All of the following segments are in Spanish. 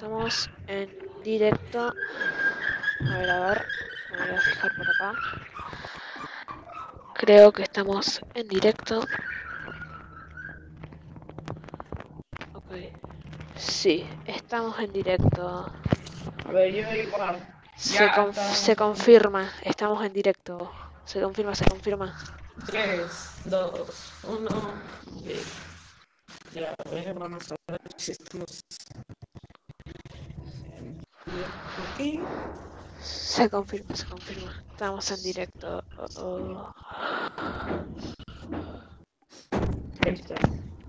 estamos en directo. A ver, a ver. Me voy a fijar por acá. Creo que estamos en directo. Ok. Sí, estamos en directo. A ver, yo igual. Se, Ya, con- está. se confirma, estamos en directo. Se confirma, se confirma. 3, 2, 1. Ya, a ver, vamos a ver si estamos. En directo aquí. Se confirma, se confirma. Estamos en directo. Oh, está.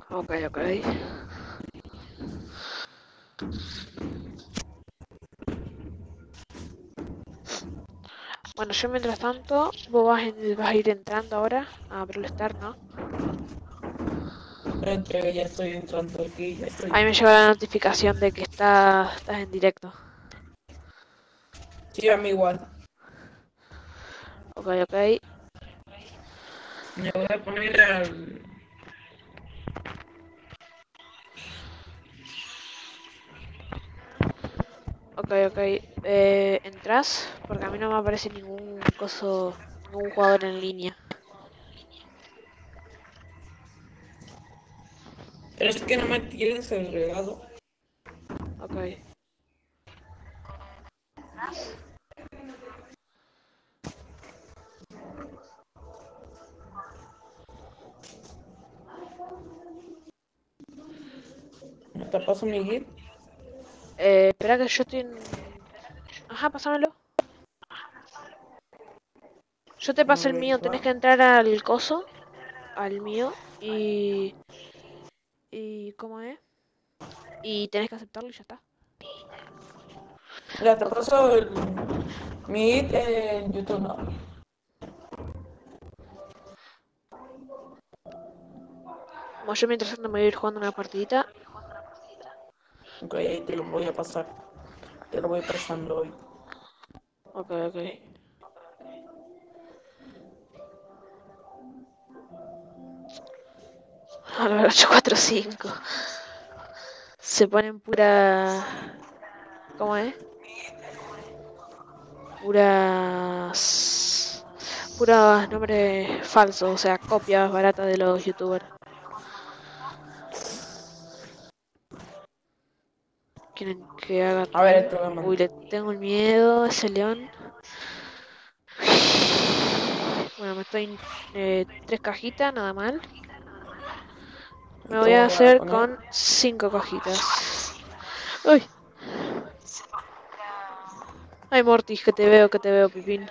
Ok, ok. Bueno, yo mientras tanto, vos vas, en- vas a ir entrando ahora a Brawl Stars, ¿no? Que ya estoy entrando aquí. Ya estoy. Ahí me llegó la notificación de que está, estás en directo. Sí, a mí igual. Ok, ok. Me voy a poner al. Ok, ok. Eh, ¿entras? Porque a mí no me aparece ningún coso, ningún jugador en línea. Pero es que no me tienes agregado. Ok. ¿Me te paso mi guía? Eh, espera que yo estoy. Ajá, pásamelo. Yo te paso el mío, tenés que entrar al coso, al mío, y... ¿Y cómo es? Y tenés que aceptarlo y ya está. Ya te paso el. Guía en YouTube, no. Bueno, yo mientras tanto me voy a ir jugando una partidita. Ok, ahí te lo voy a pasar. Te lo voy pasando hoy. Ok, ok. A ver, 845. Se ponen pura... ¿Cómo es? Puras... Puras nombres falsos, o sea, copias baratas de los youtubers. Quieren que haga... A ver, mandar. Uy, le tengo el miedo a ese león. Bueno, me estoy eh, tres cajitas, nada mal. Me voy a hacer con cinco cajitas. Uy. Ay, Mortis, que te veo, que te veo, Pipín.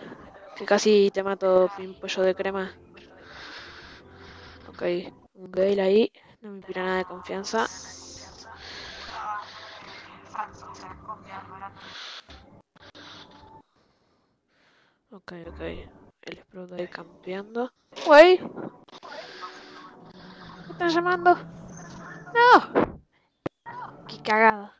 Que casi te mato, Pin pollo de crema. Ok, un Gale ahí. No me inspira nada de confianza. Ok, ok. El Sprout ahí campeando. ¡Wey! ¿Me están llamando? ¡No! ¡Qué cagada!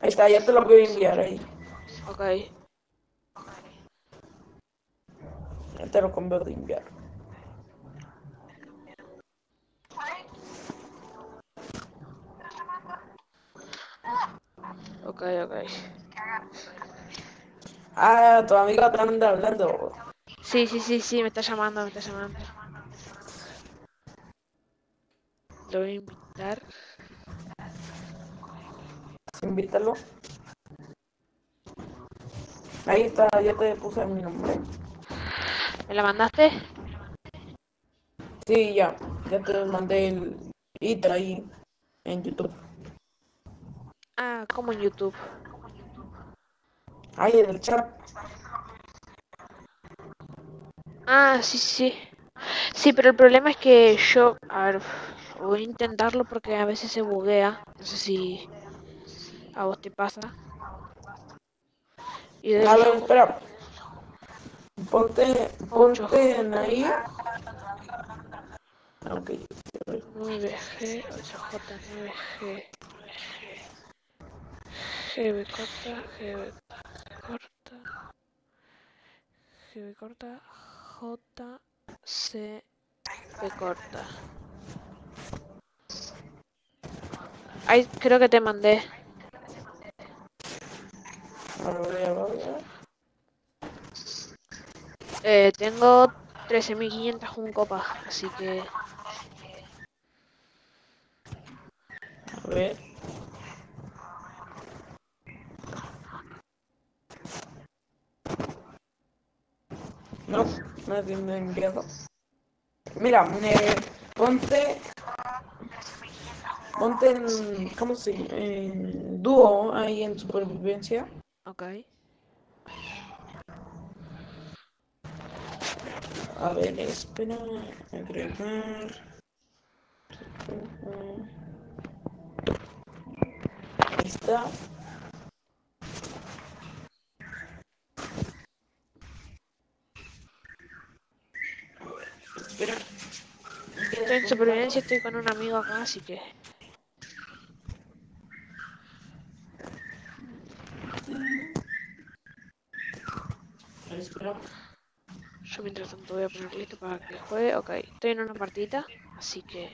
Ahí está, ya te lo voy a enviar ahí. Ok. Ya te lo convierto de enviar. Ok, ok. Ah, tu amigo te anda hablando. Sí, sí, sí, sí, me está llamando, me está llamando. Lo voy a invitar. Invítalo. Ahí está, ya te puse mi nombre. ¿Me la mandaste? Sí, ya. Ya te mandé el IT ahí en YouTube. Ah, como en YouTube. Ahí en el chat. Ah, sí, sí. Sí, pero el problema es que yo, a ver, voy a intentarlo porque a veces se buguea. No sé si, A vos te pasa. Y de A ver, espera. Ponte, ponte en ahí. Ok. 9G, 8J, 9G. GB corta, GB corta. GB corta, J, C, B corta. Ahí creo que te mandé. Eh, tengo 13.501 copas, así que A ver. No, me ha enviado. Mira, eh, ponte. Ponte en. ¿Cómo se? En dúo ahí en supervivencia. Ok. A ver, espera. Agregar. Ahí está. Espera. Estoy en supervivencia, estoy con un amigo acá, así que Yo mientras tanto voy a poner listo para que juegue. Ok, estoy en una partida, así que...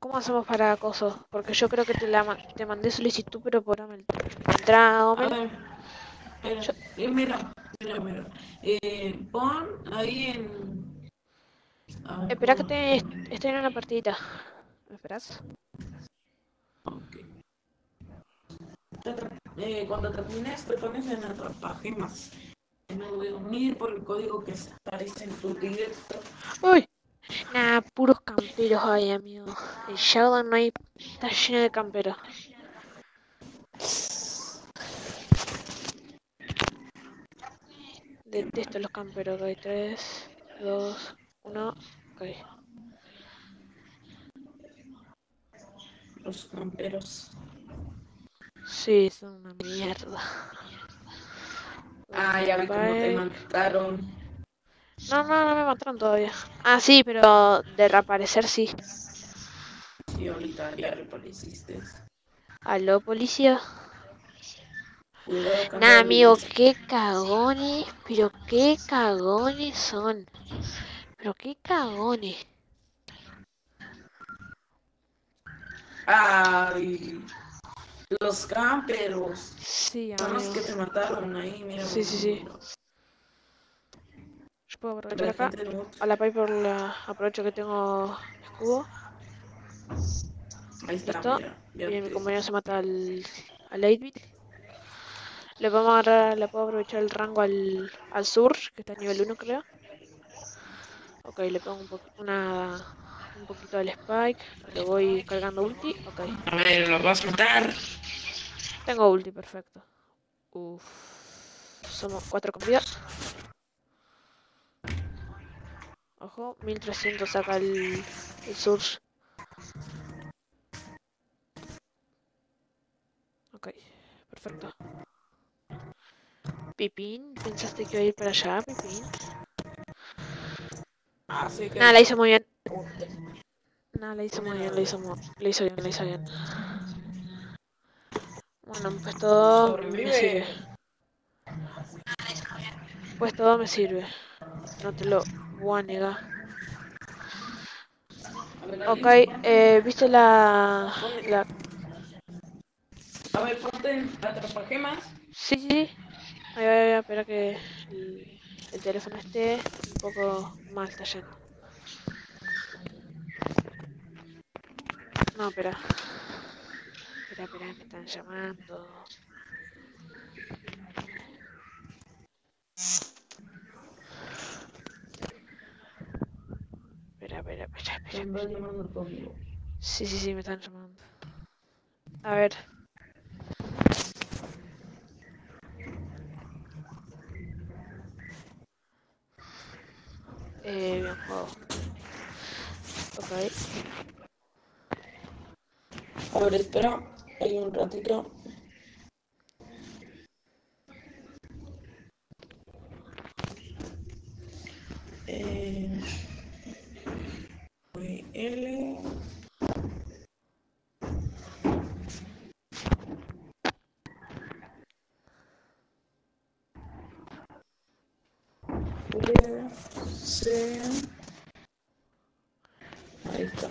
¿Cómo hacemos para acoso? Porque yo creo que te, la, ma- te mandé solicitud, pero por Amel. Entra, A Omel. ver, espera, eh, mira, mira, mira. Eh, pon ahí en. a ver, Espera que te, estoy en una partidita. ¿Me esperas? ok. Eh, cuando termines, te pones en atrapagemas. Me voy a unir por el código que aparece en tu directo. ¡Uy! Nah, puros camperos hay, amigo. En Shadowland no hay... Está lleno de camperos. Detesto los camperos, ok. 3, 2, 1, ok. Los camperos. Sí, son una mierda. Ah, ya vi cómo te mataron. No, no, no me mataron todavía. Ah, sí, pero de reaparecer sí. Sí, ahorita ya reapareciste. ¿Aló, policía? Nah, amigo, qué cagones, pero qué cagones son. Pero qué cagones. Ay, los camperos. Sí, Son los que te mataron ahí, mira. Sí, sí, sí. Yo puedo aprovechar acá. A la Piper la aprovecho que tengo escudo. Ahí está, ¿Listo? mira. Bien, mi compañero se mata al, al 8-bit. Le podemos agarrar, le puedo aprovechar el rango al, al sur, que está a nivel 1 creo. Ok, le pongo un, una, un poquito del spike. Le voy cargando ulti. Ok, A ver, lo vas a matar. tengo ulti, perfecto. Uf. Somos 4 con vida. Ojo, 1300 saca el, el Surge. Ok, perfecto. Pipín, ¿pensaste que iba a ir para allá, Pipín? Así que. Nada, la hizo muy bien. Nada, la hizo muy bien, la hizo, mu- la hizo bien, la hizo bien. Bueno, pues todo me sirve. Pues todo me sirve. No te lo voy a negar. A ver, Ok, eh, ¿viste la, la... A ver, ponte en atrapagemas. Sí, sí, sí. Ahí va, ahí va, espera que el, el teléfono esté un poco más tallando. No, espera. Espera, espera, me están llamando. Espera, espera, espera, espera. ando llamando a tu amigo. Sí, sí, sí, me están llamando. A ver. Eh, bien jugado. Ok. A ver, espera. Hay un ratito. Eh, L. Ahí está.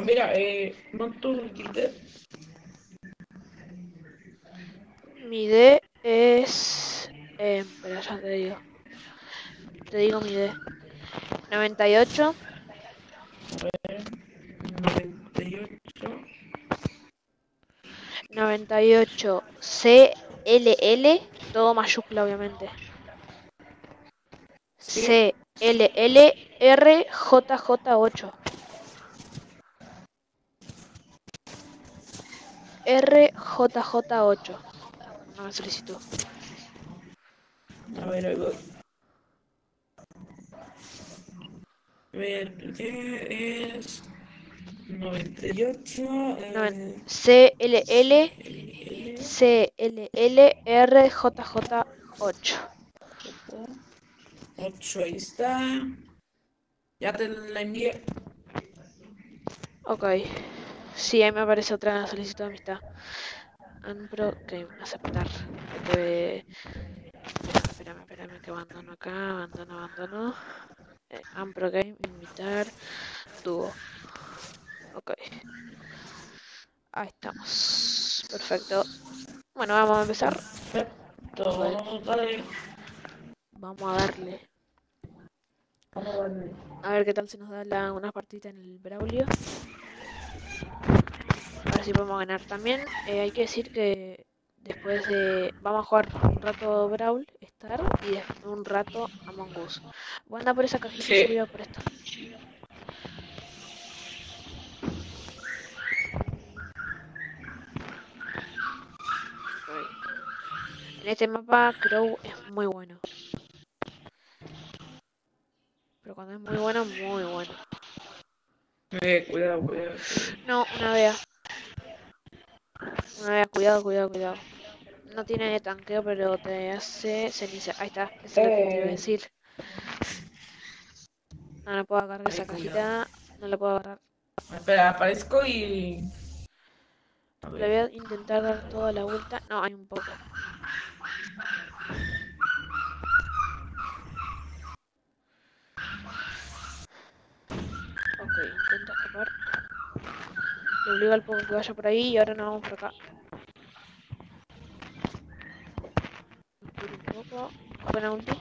Mira, eh, ¿cuánto? Mi D es... Eh, ya te digo. Te digo mi D. 98, 98. 98, C, L, L, todo mayúscula obviamente. C, L, L, R, J, J, 8. R, J, J, 8. Una solicitud. A ver, ahí voy. A ver, ¿qué es? 98. Noven- C, L, L, eh, C, L, L, R, J, J, 8. 8, ahí está. Ya te la envié. Ok. Sí, ahí me aparece otra solicitud de amistad. Game, aceptar. Espérame, espérame, que abandono acá, abandono, abandono. Eh, Game, invitar, dúo. Ok. Ahí estamos. Perfecto. Bueno, vamos a empezar. Perfecto. Vamos a darle. Vamos a darle. A ver qué tal se nos da la, una partida en el Braulio. A ver si podemos ganar también. Eh, hay que decir que después de... Vamos a jugar un rato Brawl, Star, y después un rato Among Us. Voy a andar por esa cajita Sí. subida por esto. En este mapa Crow es muy bueno. Pero cuando es muy bueno, muy bueno. Eh, cuidado, cuidado. No, una vea. Una vea, cuidado, cuidado, cuidado. No tiene tanqueo, pero te hace ceniza. Ahí está, eso es lo que te iba a Eh. decir. No la puedo agarrar esa cajita. No la puedo agarrar. Espera, aparezco y. Le voy a intentar dar toda la vuelta. No, hay un poco. Ok, intento escapar. Le obligo al poco que vaya por ahí y ahora nos vamos por acá. Un poco. Buena ulti.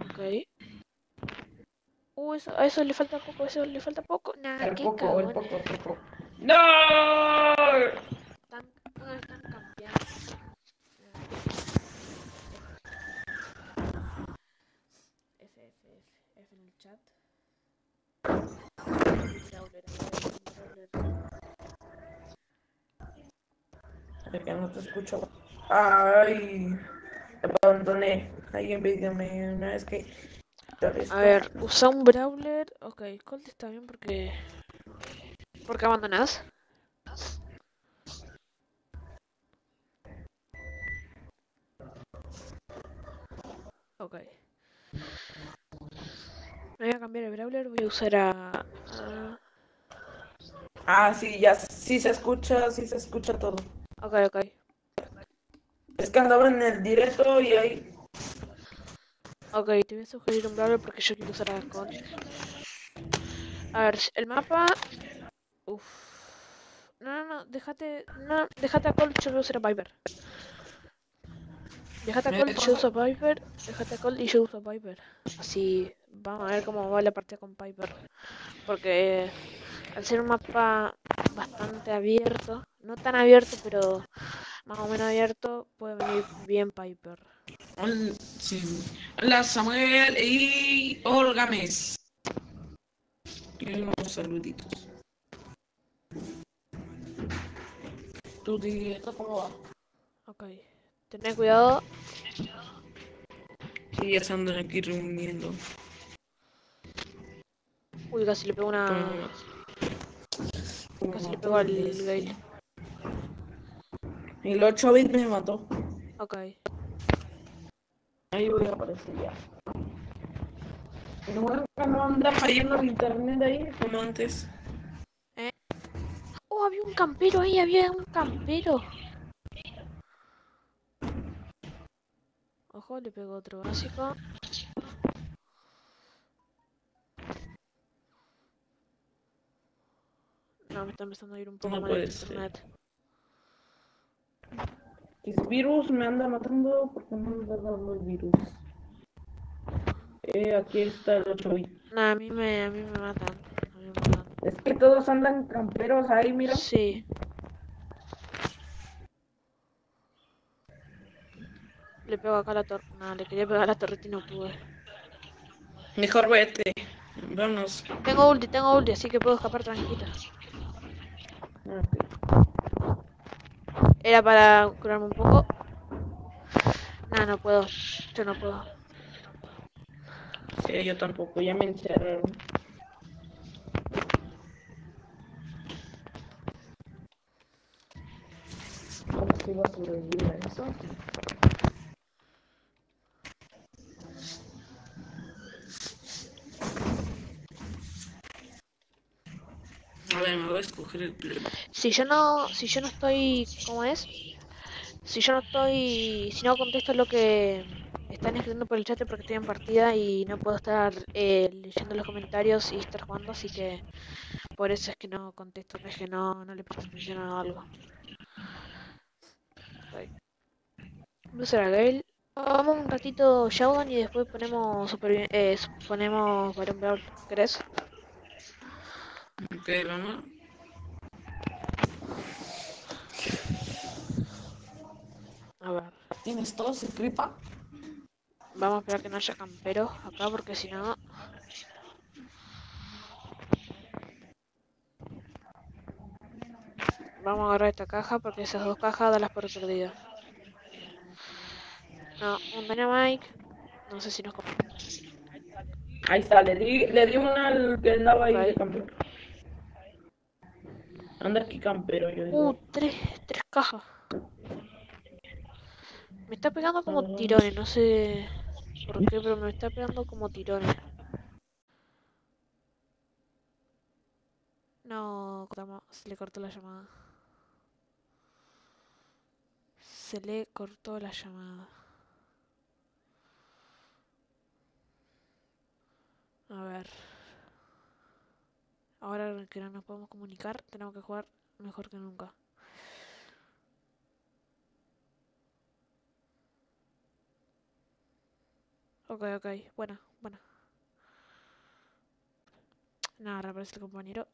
Ok. Uh, eso, a eso le falta poco, a eso le falta poco. El qué poco, el poco, el poco. ¡No! No están cambiando. F, F, F, F en el chat. Es que no te escucho. Ay, abandoné. Alguien dígame una vez que. A ver, usa un Brawler. Ok, Colt está bien porque. ¿Por qué abandonás? Ok. Me voy a cambiar el Brawler, voy a usar a. a- Ah, sí, ya sí se escucha, sí se escucha todo. Ok, ok. Es que andaba en el directo y ahí. Ok, te voy a sugerir un Brawler porque yo quiero usar a Colt. A ver, el mapa. Uf. No, no, no, déjate. No, déjate a Colt, yo voy a usar a Viper. Déjate a dejo- yo uso Piper. Déjate a y yo uso Piper. Así vamos a ver cómo va la partida con Piper. Porque al ser un mapa bastante abierto, no tan abierto, pero más o menos abierto, puede venir bien Piper. Hola, sí. Hola, Samuel y Olga Mes. Unos saluditos. ¿Tu dieta cómo va? Ok. Tened cuidado. Sí, ya se andan aquí reuniendo. Uy, casi le pego una. Casi le pego al Gale. El 8 bit me mató. Ok. Ahí voy a aparecer ya. No, no anda fallando el internet ahí como antes. Oh, había un campero ahí, había un campero. Ojo, le pego otro básico. No, me está empezando a ir un poco No mal el internet. El virus me anda matando porque no me anda dando el virus. Eh, aquí está el 8 bit. No, a mí me, a mí me matan. A mí me matan. Es que todos andan camperos ahí, mira. Sí. Le pego acá a la torre. No, le quería pegar a la torreta y no pude. Mejor vete. Vámonos. Tengo ulti, tengo ulti, así que puedo escapar tranquila. Era para curarme un poco. No, no puedo. Yo no puedo. Sí, yo tampoco, ya me encerraron. ¿Cómo se iba a sobrevivir a eso? Si yo no, si yo no estoy, ¿cómo es? Si yo no estoy, si no contesto lo que están escribiendo por el chat porque estoy en partida y no puedo estar eh, leyendo los comentarios y estar jugando, así que por eso es que no contesto, es que no, no le presto atención a algo. A Gale. Vamos un ratito Showdown y después ponemos supervi- eh, ponemos Baron Brawl, ¿querés? Ok, vamos. A ver. ¿Tienes todo ese cripa? Vamos a esperar que no haya camperos acá porque si no... Vamos a agarrar esta caja porque esas dos cajas dalas por perdidas. No, un Dynamite. No sé si nos... Ahí está, le di, le di una al que andaba ahí de Ok. Anda aquí campero, yo digo. Uh, tres, tres cajas. Me está pegando como tirones, no sé por qué, pero me está pegando como tirones. No, se le cortó la llamada. Se le cortó la llamada. A ver. Ahora que no nos podemos comunicar, tenemos que jugar mejor que nunca. Ok, ok, buena, buena. Nada, reaparece el compañero.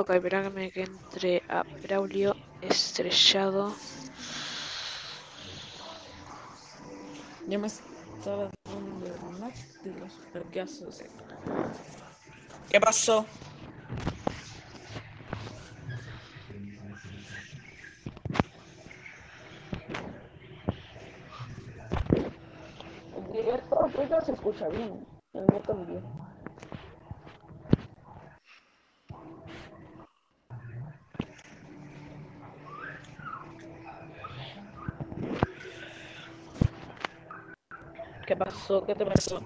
Ok, espérame que entre a Braulio estrellado. Ya me estaba dando más de los supercasos. ¿Qué pasó? El directo ahorita se escucha bien. El mío también. ¿Qué pasó? ¿Qué te pasó?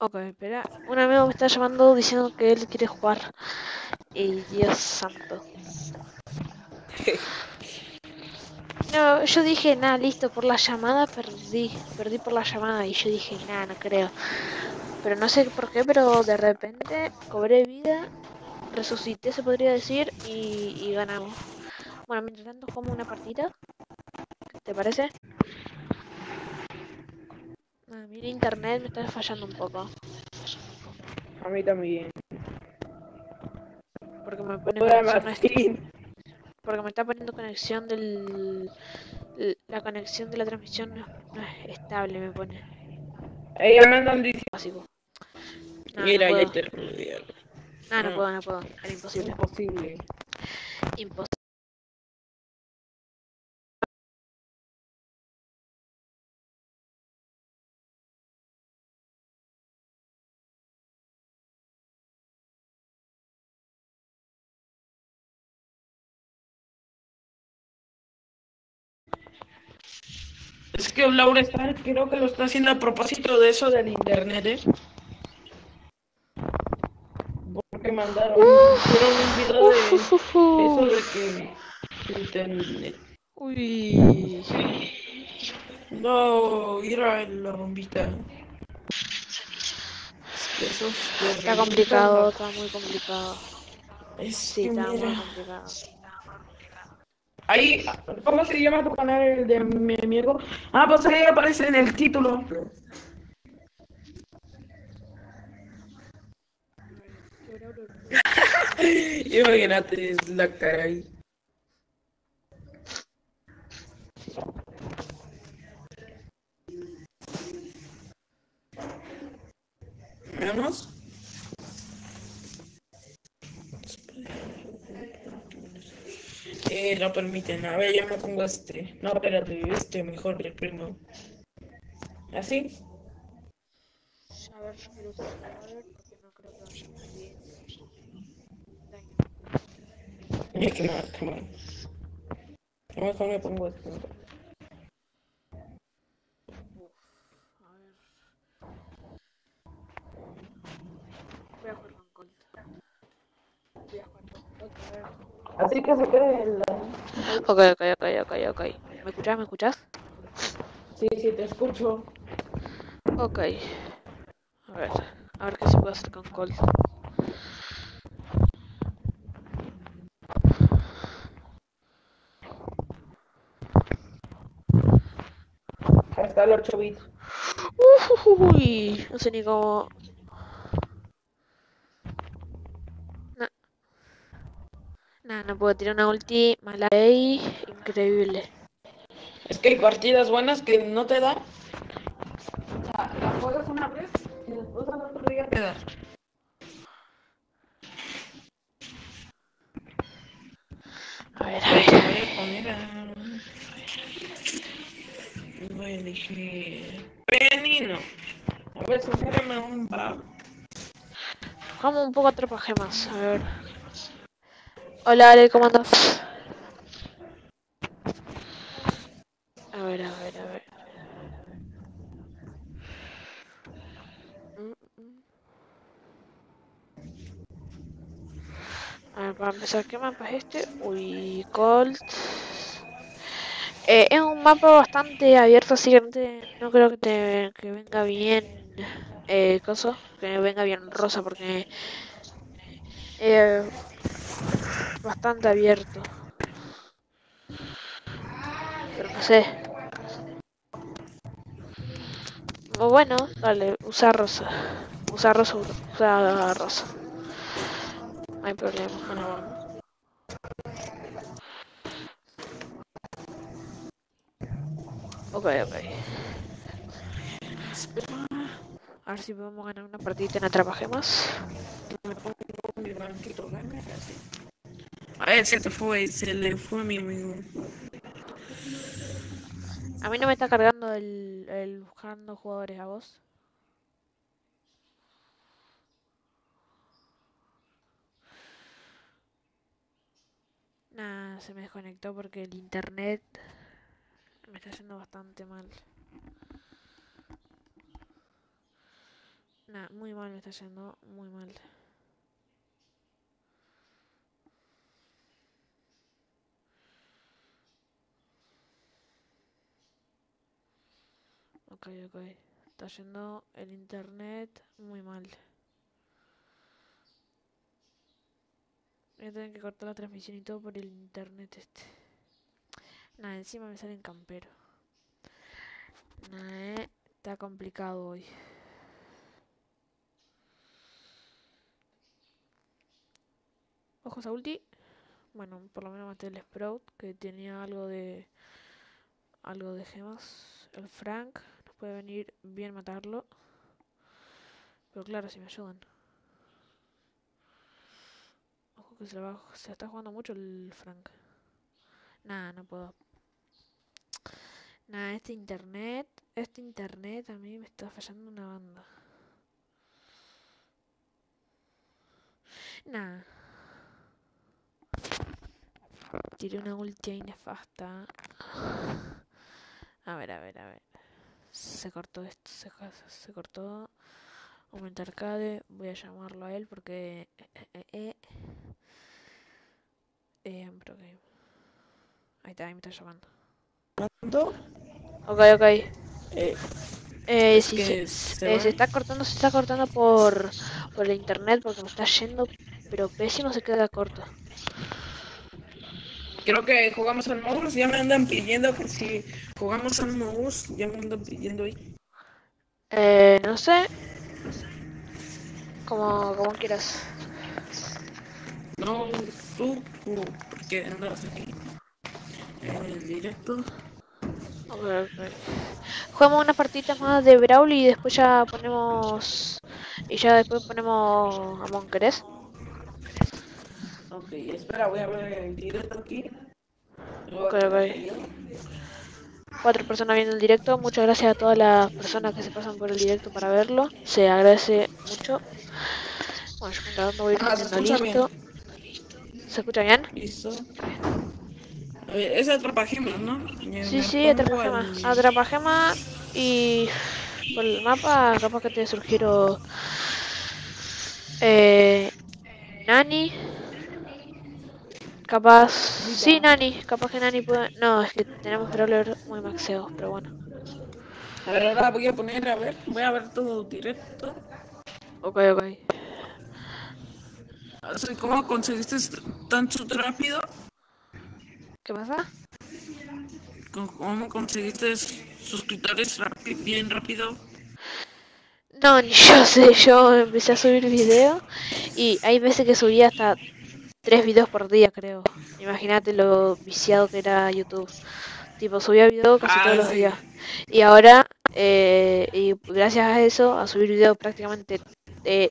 Ok, espera. Un amigo me está llamando diciendo que él quiere jugar. Y Dios santo. No, yo dije, nada, listo, por la llamada perdí. Perdí por la llamada. Y yo dije, nada, no creo. Pero no sé por qué, pero de repente cobré vida. Resucité, se podría decir. Y, y ganamos. Bueno, mientras tanto jugamos una partida. ¿Te parece? Ah, mira, internet me está fallando un poco. A mí también. Porque me pone conexión no es- Martín. porque me está poniendo conexión del la conexión de la transmisión no, es- no es estable me pone. Ella me andan diciendo. básico. No, Mira, no ya puedo. terminé. No, no no. puedo, no puedo. Era imposible. Imposible. Imposible. Que Laura está, creo que lo está haciendo a propósito de eso del internet, ¿eh? Porque mandaron, hicieron un video de eso de que internet. Uy. No, mira la bombita. Eso es Está complicado, está muy complicado. Es Sí, está muy complicado. Ahí, ¿cómo se llama tu canal el de mi amigo? Ah, pues ahí aparece en el título. Imagínate la cara ahí. Eh, no permiten. A ver, yo me pongo este. No, espérate, este mejor, el primo. ¿Así? A ver, usar a ver porque no creo que vaya. A lo mejor me pongo este. A ver. Voy a jugar con Colt. Voy a jugar con Colt, a ver. Así que se quede el... Ok, ok, ok, ok, ok. ¿Me escuchás? ¿Me escuchás? Sí, sí, te escucho. Ok. A ver, a ver qué se puede hacer con Colt. Hasta el 8 bits. Uy, no sé ni cómo. Nah, no puedo tirar una ulti mala ahí. Increíble. Es que hay partidas buenas que no te da. O sea, la juegas una vez y después al otro día te da. A ver, a Voy ver. a poner a... Voy a elegir... Penino. A ver, sugiéreme un bravo. Jugamos un poco a tropa gemas. A ver. Hola, Ale, ¿cómo andas? A ver, a ver, a ver. A ver, para empezar, ¿qué mapa es este? Uy, Colt. Eh, es un mapa bastante abierto, así que no creo que te que venga bien eh, coso, que venga bien rosa, porque eh, bastante abierto. Pero no sé. O bueno, dale, usa rosa. Usa rosa, usa rosa. No hay problema. Bueno, vamos. Ok, ok. A ver si podemos ganar una. Me pongo mi blanquito gamer así. A ver, se te fue, se le fue a mi amigo. A mí no me está cargando el, el buscando jugadores a vos. Nah, se me desconectó porque el internet me está yendo bastante mal. Nah, muy mal me está yendo, muy mal. Ok, ok. Está yendo el internet muy mal. Voy a tener que cortar la transmisión y todo por el internet este. Nada, encima me sale en campero. Nah, eh, está complicado hoy. Ojos a ulti. Bueno, por lo menos maté el Sprout, que tenía algo de... Algo de gemas. El Frank puede venir bien matarlo. Pero claro, si me ayudan. Ojo que se, va- se está jugando mucho el Frank. Nah, no puedo. Nah, este internet, este internet a mí me está fallando una banda. Nah. Tiré una ulti nefasta. A ver, a ver, a ver. Se cortó esto, se, se cortó. Aumentar arcade. Voy a llamarlo a él porque. Eh, eh, eh. Eh, pero ok. Ahí está, ahí me está llamando. ¿Cuánto? Ok, ok. Eh, Eh, Es sí, que se, se eh, se está cortando, se está cortando por, por el internet porque me está yendo, pero pésimo se queda corto. Creo que jugamos al Mouse. Ya me andan pidiendo que si jugamos al Mouse, ya me andan pidiendo ahí. Eh, no sé. Como, como quieras. No, tú, tú, porque andas aquí. En el directo. Ok, ok. Jugamos unas partiditas más de Brawl y después ya ponemos. Y ya después ponemos a Monkeres. Ok, espera, voy a ver el directo aquí. Ok, ok. Cuatro personas viendo el directo. Muchas gracias a todas las personas que se pasan por el directo para verlo. Se agradece mucho. Bueno, yo mientras tanto voy Ah, se listo. ¿Se escucha bien? Listo. Es atrapagemas, ¿no? Me- Sí, me sí, al- Atrapagema y por el mapa capaz que te surgieron eh, Nani. Capaz... Sí, Nani. Capaz que Nani puede... No, es que tenemos brawler muy maxeados, pero bueno. A ver, ahora voy a poner, a ver, voy a ver tu directo. Ok, ok. ¿Cómo conseguiste tan rápido? ¿Qué pasa? ¿Cómo conseguiste suscriptores bien rápido? No, ni yo sé. Yo empecé a subir video y hay veces que subía hasta tres videos por día, creo. Imagínate lo viciado que era YouTube. Tipo, subía video casi Ah, todos los sí. días. Y ahora, eh, y gracias a eso, a subir video prácticamente... eh,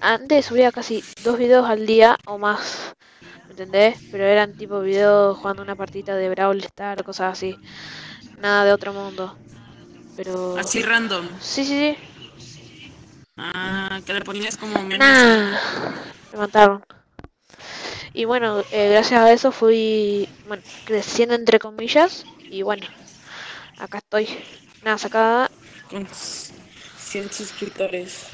antes subía casi dos videos al día o más. ¿Me entendés? Pero eran tipo videos jugando una partita de Brawl Star, cosas así. Nada de otro mundo. Pero... Así random. Sí, sí, sí. Ah, que le ponías como. Nah, me mataron. Y bueno, eh, gracias a eso fui, bueno, creciendo entre comillas. Y bueno, acá estoy. Nada, sacada. Con 100 suscriptores.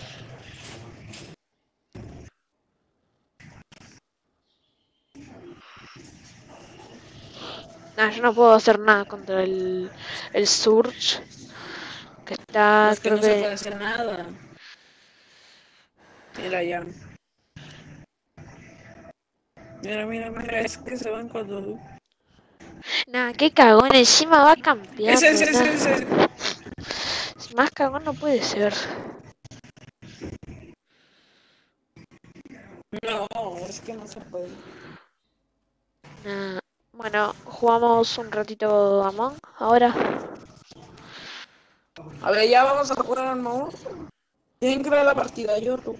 Nada, yo no puedo hacer nada contra el, el Surge. Que está, es que creo no se que... puede hacer nada. Mira ya. Mira, mira, mira, es que se van cuando... Nada, qué cagón, encima va a cambiar. Ese, ese, ese, ese. Más cagón no puede ser. No, es que no se puede. Nah. Bueno, jugamos un ratito Among ahora. A ver, ya vamos a jugar al mouse. ¿Quién crea la partida? Yo tú.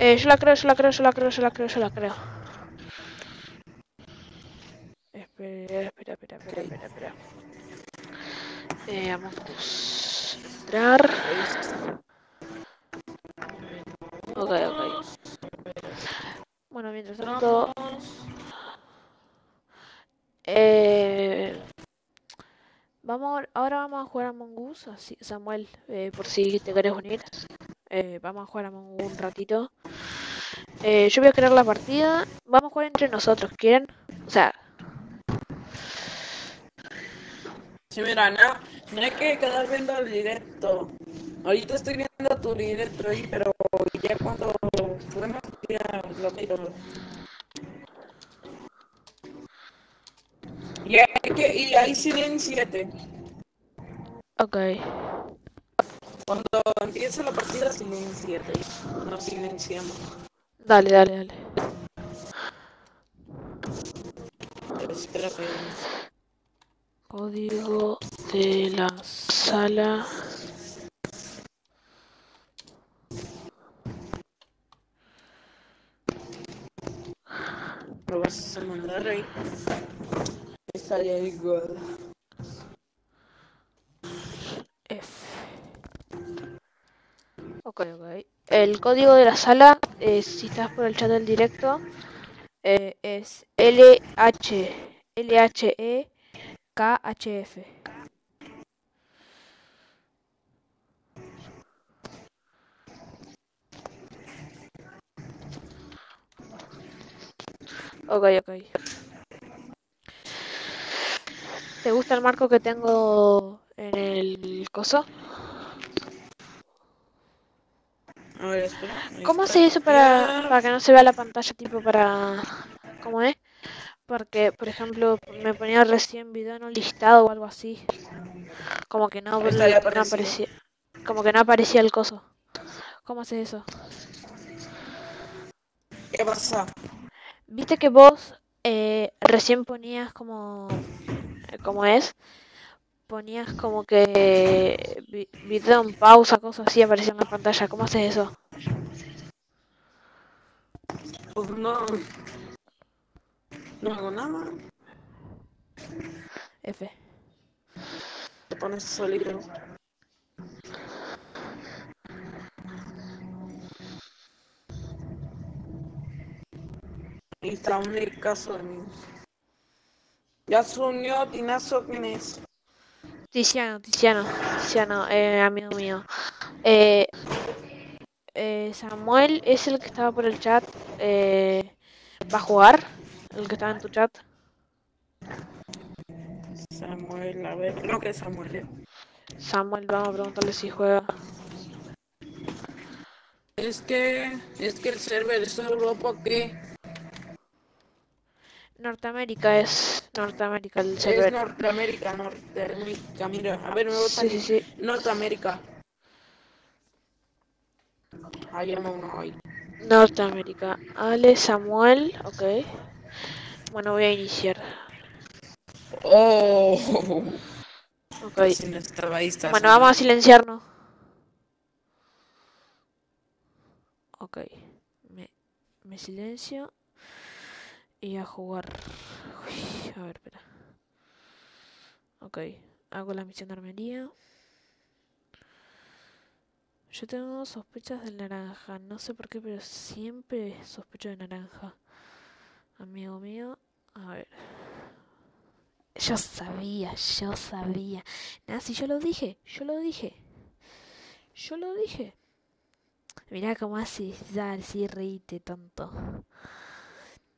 Eh, yo la creo, yo la creo, yo la creo, yo la creo, yo la creo. Espera, espera, espera, espera, espera, espera. Eh, Among Us. Entrar. Ok, ok. Bueno, mientras tanto... Eh, vamos, ahora vamos a jugar a así, Samuel, eh, por si te querés unir. Eh, vamos a jugar a Among un ratito. Eh, yo voy a crear la partida. Vamos a jugar entre nosotros, ¿quieren? O sea, Sí, mira, no, no hay que quedar viendo el directo. Ahorita estoy viendo tu directo ahí, pero ya cuando juguemos ya lo miro. Y hay que, y ahí silenciate. ok. Cuando empiece la partida silenciate. No silenciamos. Dale, dale, dale. Código de la sala. Lo vas a mandar ahí. Estaría igual. F. Ok, ok. El código de la sala, eh, si estás por el chat del directo, eh, es LH, LHE KHF. Ok, ok. ¿Te gusta el marco que tengo en el coso? A ver, espera. ¿Cómo hace eso para, para que no se vea la pantalla, tipo para... ¿Cómo es? Porque, por ejemplo, me ponía recién video en un listado o algo así. Como que no, no aparecía... Como que no aparecía el coso. ¿Cómo haces eso? ¿Qué pasa? Viste que vos eh, recién ponías como... eh, ¿Cómo es? Ponías como que vi- video en pausa, cosas así, aparecía en la pantalla. ¿Cómo haces eso? Pues no. No hago nada. F. Te pones solito. Ahí está un caso de mí. Ya se unió Tinazo, ¿quién es? Tiziano, Tiziano, Tiziano, eh, amigo mío. Eh, eh, Samuel es el que estaba por el chat. Eh, ¿Va a jugar? El que estaba en tu chat. Samuel, a ver, creo que es Samuel. ¿eh? Samuel, vamos a preguntarle si juega. Es que, es que el server es Europa, ¿qué? Norteamérica es. Norteamérica el Es server. Norteamérica, Norteamérica, mira, a ver, me voy a Sí, sí, sí. Norteamérica. Ah, llama uno ahí. Norteamérica. Ale, Samuel, ok. Bueno, voy a iniciar. Oh, Ok. ahí, Bueno, vamos a silenciarnos. Ok. Me, me silencio. Y a jugar. A ver, espera. Ok. Hago la misión de armería. Yo tengo sospechas del naranja. No sé por qué, pero siempre sospecho de naranja. Amigo mío. A ver. Yo sabía, yo sabía. Nada, si yo lo dije, yo lo dije. Yo lo dije. Mirá cómo hace, dale, sí, reíte, tonto.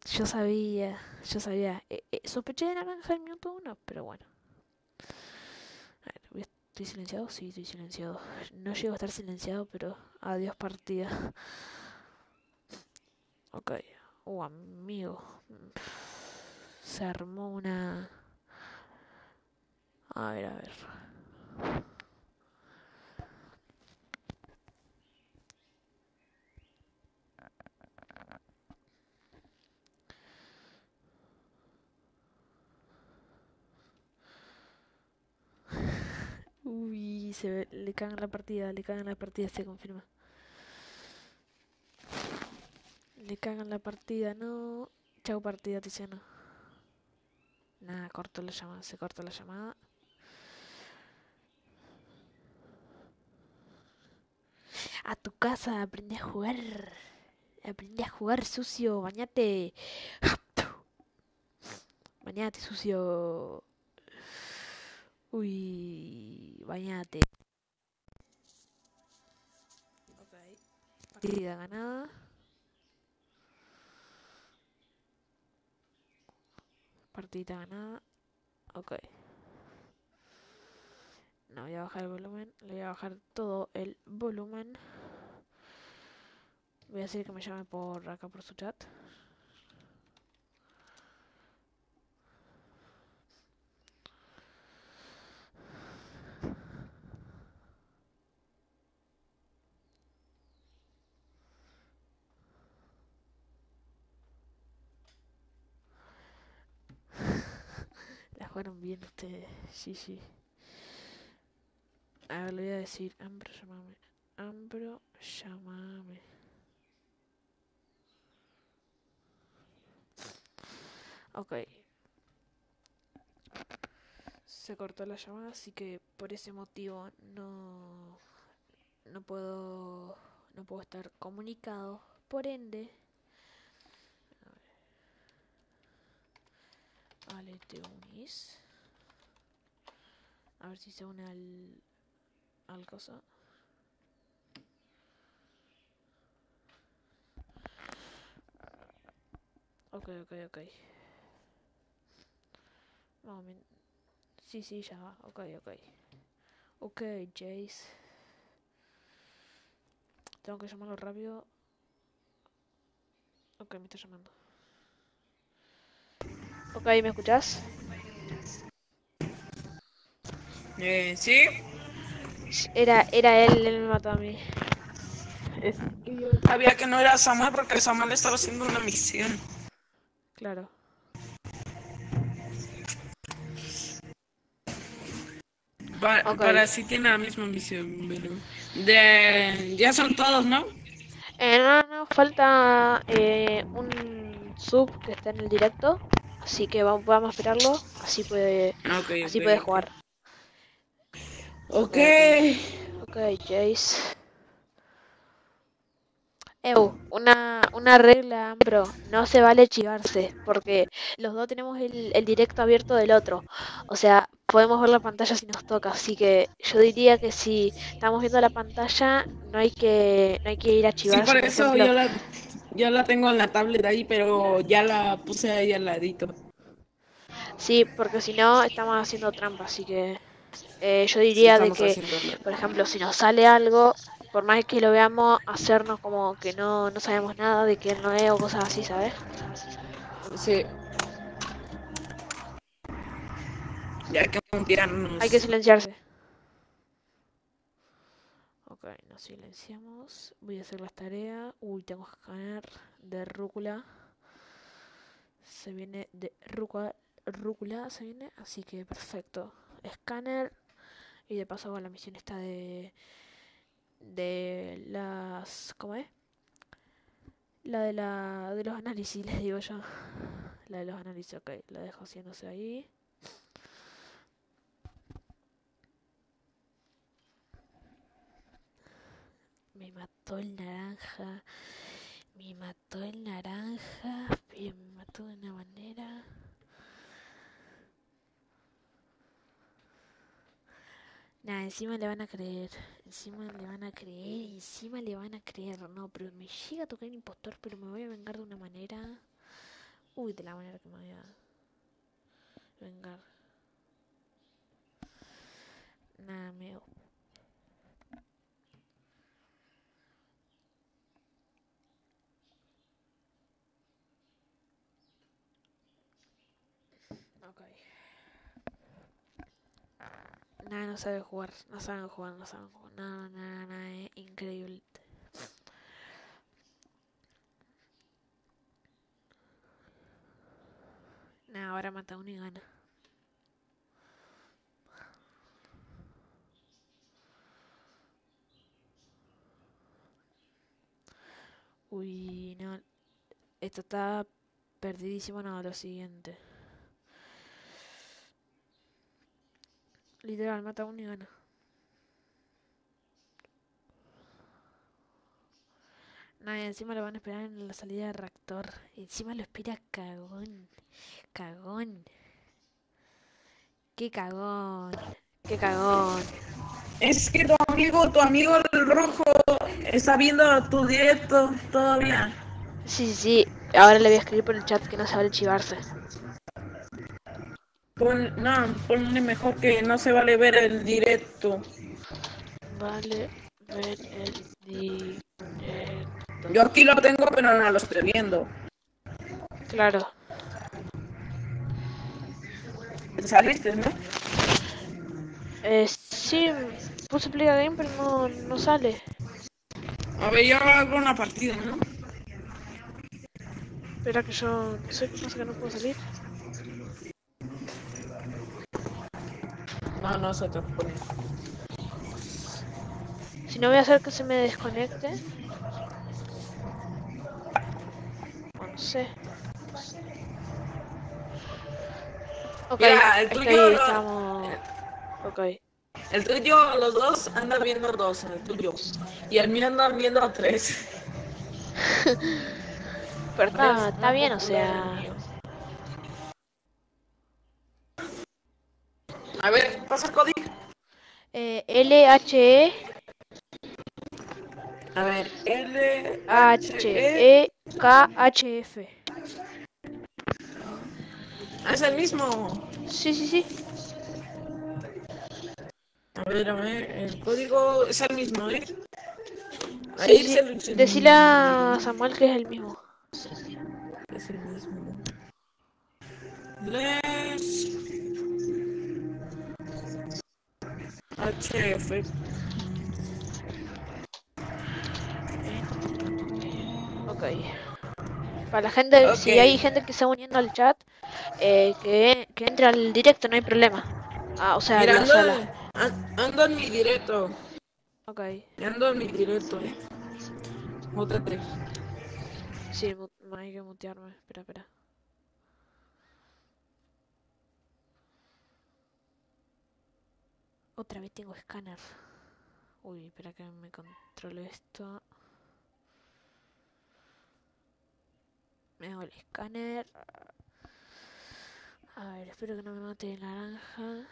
Yo sabía, yo sabía. Eh, eh, sospeché de naranja en minuto uno, pero bueno. A ver, ¿estoy silenciado? Sí, estoy silenciado. No llego a estar silenciado, pero adiós partida. Ok. Uh, amigo. Se armó una... A ver, a ver. Uy, se ve, le cagan la partida, le cagan la partida, se confirma. Le cagan la partida, no. Chau partida, Tiziano. Nada, corto la llamada, se corta la llamada. A tu casa, aprendí a jugar. Aprendí a jugar, sucio, bañate. Bañate, sucio. Uy, bañate. Ok. Partida ganada. Partida ganada. Ok. No voy a bajar el volumen. Le voy a bajar todo el volumen. Voy a decir que me llame por acá por su chat. Bien ustedes. Sí, sí. A ver, le voy a decir, Ambro, llamame. Ambro, llamame. Ok. Se cortó la llamada, así que por ese motivo no, no puedo no puedo estar comunicado. Por ende, vale, te unís. A ver si se une al al cosa. Ok, ok, ok. Moment. Sí, sí, ya va. Ok, ok. Ok, Jace. Tengo que llamarlo rápido. Ok, me está llamando. Ok, ¿me escuchás? Eh, ¿sí? Era, era él, él me mató a mí. Es que yo sabía que no era Samuel porque Samuel estaba haciendo una misión. Claro. Para sí tiene la misma misión, pero... De... Ya son todos, ¿no? Eh, no, no, falta eh, un sub que está en el directo. Así que vamos, vamos a esperarlo. Así puede, así puede jugar. Ok. Ok, Jace. Ew, una, una regla, bro. No se vale chivarse, porque los dos tenemos el, el directo abierto del otro. O sea, podemos ver la pantalla si nos toca. Así que yo diría que si estamos viendo la pantalla, no hay que, no hay que ir a Sí, chivarse. por por eso yo la, yo la tengo en la tablet ahí, pero ya la puse ahí al ladito. Sí, porque si no, estamos haciendo trampa. Así que eh, yo Sí, diría de que, por ejemplo, si nos sale algo, por más que lo veamos, hacernos como que no, no sabemos nada de que no es o cosas así, ¿sabes? Sí. Ya que. Hay que silenciarse. Ok, nos silenciamos. Voy a hacer las tareas. Uy, tengo que escanear de rúcula. Se viene de rúcula, rúcula, se viene. Así que perfecto. Escáner. Y de paso hago la misión esta de... De las... ¿Cómo es? La de la... De los análisis, les digo yo. La de los análisis, ok. La dejo haciéndose ahí. Me mató el naranja. Me mató el naranja. Me mató de una manera. Nada, encima le van a creer. Encima le van a creer. Encima le van a creer. No, pero me llega a tocar impostor. Pero me voy a vengar de una manera. Uy, de la manera que me voy a vengar. Nada, me Ok. Nada, no sabe jugar. No saben jugar, no saben jugar. Nada, nada, nada. Es increíble. Nada, ahora mata uno y gana. Uy, no. Esto está perdidísimo. No, lo siguiente. Literal, mata a uno y gana. Nada, encima lo van a esperar en la salida del reactor. Encima lo espera cagón. Cagón. Qué cagón. Qué cagón. Es que tu amigo, tu amigo el rojo está viendo tu directo todavía. Sí, sí, sí. Ahora le voy a escribir por el chat que no se vale chivarse. Pon, no, ponle mejor que no se vale ver el directo. Vale, ver el directo. Yo aquí lo tengo, pero no lo estoy viendo. Claro. ¿Saliste, no? Eh, sí, puse play game, pero no, no sale. A ver, yo hago una partida, ¿no? Espera que yo no sé qué pasa que no puedo salir. No se te pone. Si no voy a hacer que se me desconecte. No sé. Ok, Mira, el tuyo no- estamos. Ok. El tuyo, los dos andan viendo dos, el tuyo. Y el mío andan viendo tres. Pero está, está bien, o sea. el mío. A ver, pasa el código. Eh, LHE A ver, L H E. E K H F. Ah, es el mismo. Sí, sí, sí. A ver, a ver, el código es el mismo, ¿eh? Ahí sí. se. Decile a Samuel que es el mismo. Es el mismo. Les HF. Ok. Para la gente, si hay gente que está uniendo al chat, eh, que, que entre al directo, no hay problema. Ah, o sea, Mira, ando, sala. an- ando en mi directo. Ok. Ando en mi directo, eh. Mútate. Sí, hay que mutearme. Espera, espera. Otra vez tengo escáner. Uy, espera que me controle esto. Me hago el escáner. A ver, espero que no me mate el naranja.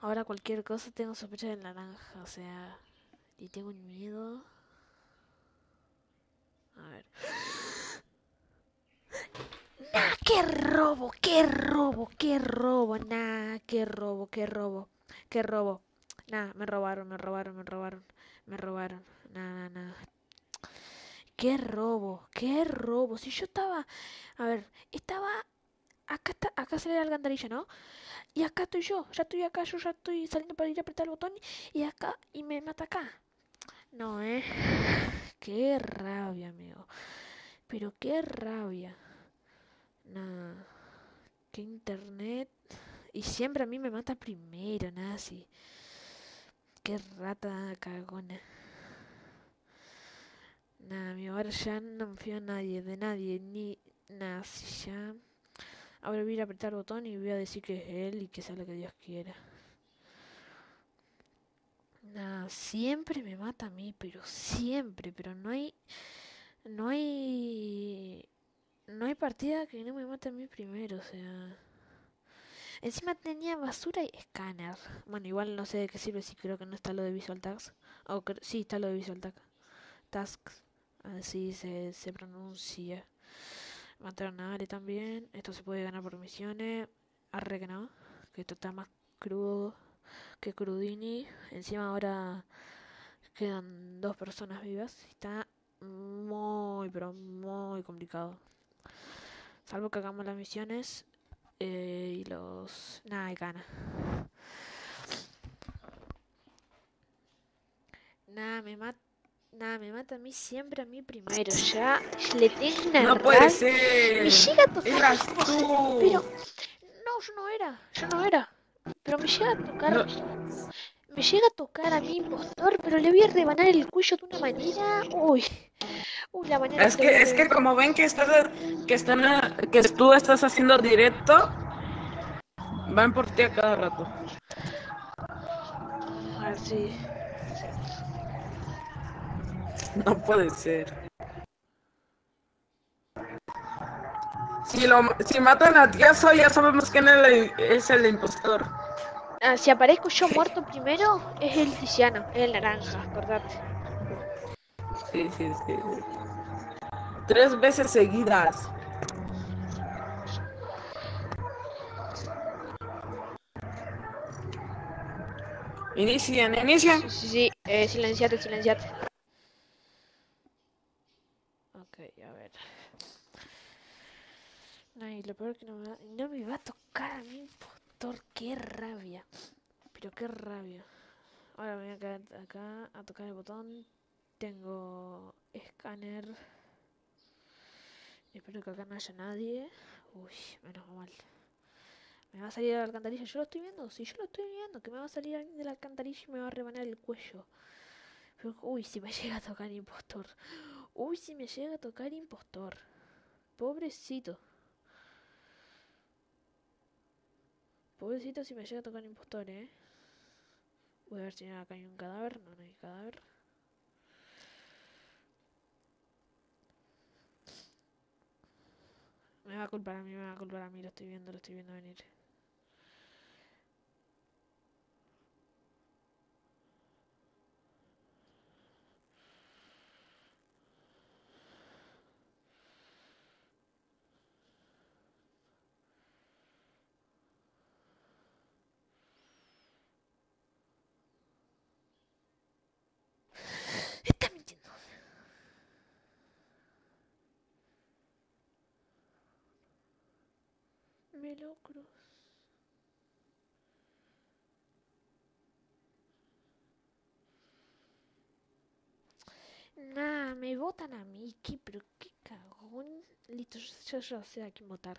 Ahora cualquier cosa tengo sospecha del naranja, o sea... Y tengo un miedo. A ver. Nah, qué robo, qué robo, qué robo, nah, qué robo, qué robo, qué robo. Nah, me robaron, me robaron, me robaron, me robaron. Nah, nah, nah. Qué robo, qué robo. Si yo estaba, a ver, estaba acá está, acá sale la alcantarilla, ¿no? Y acá estoy yo, ya estoy acá, yo ya estoy saliendo para ir a apretar el botón y acá y me mata acá. No, eh. Qué rabia, amigo. Pero qué rabia. Nah. Qué internet. Y siempre a mí me mata primero, nazi. Qué rata cagona. Nah, mi ahora ya no me fío a nadie, de nadie, ni nazi, ya. Ahora voy a apretar el botón y voy a decir que es él y que sea lo que Dios quiera. Nah, siempre me mata a mí, pero siempre, pero no hay, no hay, no hay partida que no me mate a mí primero, o sea. Encima tenía basura y escáner. Bueno, igual no sé de qué sirve si creo que no está lo de Visual Tasks. O sí, está lo de Visual Tac- Tasks. Así se, se pronuncia. Mataron a también. Esto se puede ganar por misiones. Arre que no. Que esto está más crudo que Crudini. Encima ahora quedan dos personas vivas. Está muy, pero muy complicado. Salvo que hagamos las misiones eh, y los... Nada, de gana. Nada, me mata... Nada, me mata a mí siempre a mí primero. Ya le tengo una No puede ser. Me llega a tocar. Eras Pero, tú. no, yo no era, yo no era. Pero me llega a tocar, No. Me llega a tocar a mi impostor, pero le voy a rebanar el cuello de una manera. Uy, uy, la manera Es que, es que como ven que estás, que están, a- que tú estás haciendo directo, van por ti a cada rato. A ver si. No puede ser. Si lo, si matan a Tiazo, ya sabemos quién es el, es el impostor. Ah, si aparezco yo muerto primero, es el Tiziano, es el naranja, acordate. Sí, sí, sí. Tres veces seguidas. Inician, inician. Sí, sí, sí, eh, silenciate, silenciate. Ok, a ver. No, y lo peor que no me, va, no me va a tocar a mi qué rabia. Pero qué rabia. Ahora me voy a quedar acá a tocar el botón. Tengo escáner. Espero que acá no haya nadie. Uy, menos mal. Me va a salir la alcantarilla. Yo lo estoy viendo. Si yo lo estoy viendo. Que me va a salir alguien de la alcantarilla y me va a rebanar el cuello. uy, si me llega a tocar impostor. Uy, si me llega a tocar impostor. Pobrecito. Pobrecito si me llega a tocar impostor, eh. Voy a ver si acá hay un cadáver. No, no hay cadáver. Me va a culpar a mí, me va a culpar a mí. Lo estoy viendo, lo estoy viendo venir. Melocruz. Nah, me votan a mí, ¿qué? Pero qué cagón. Listo, yo, ya sé a quién votar.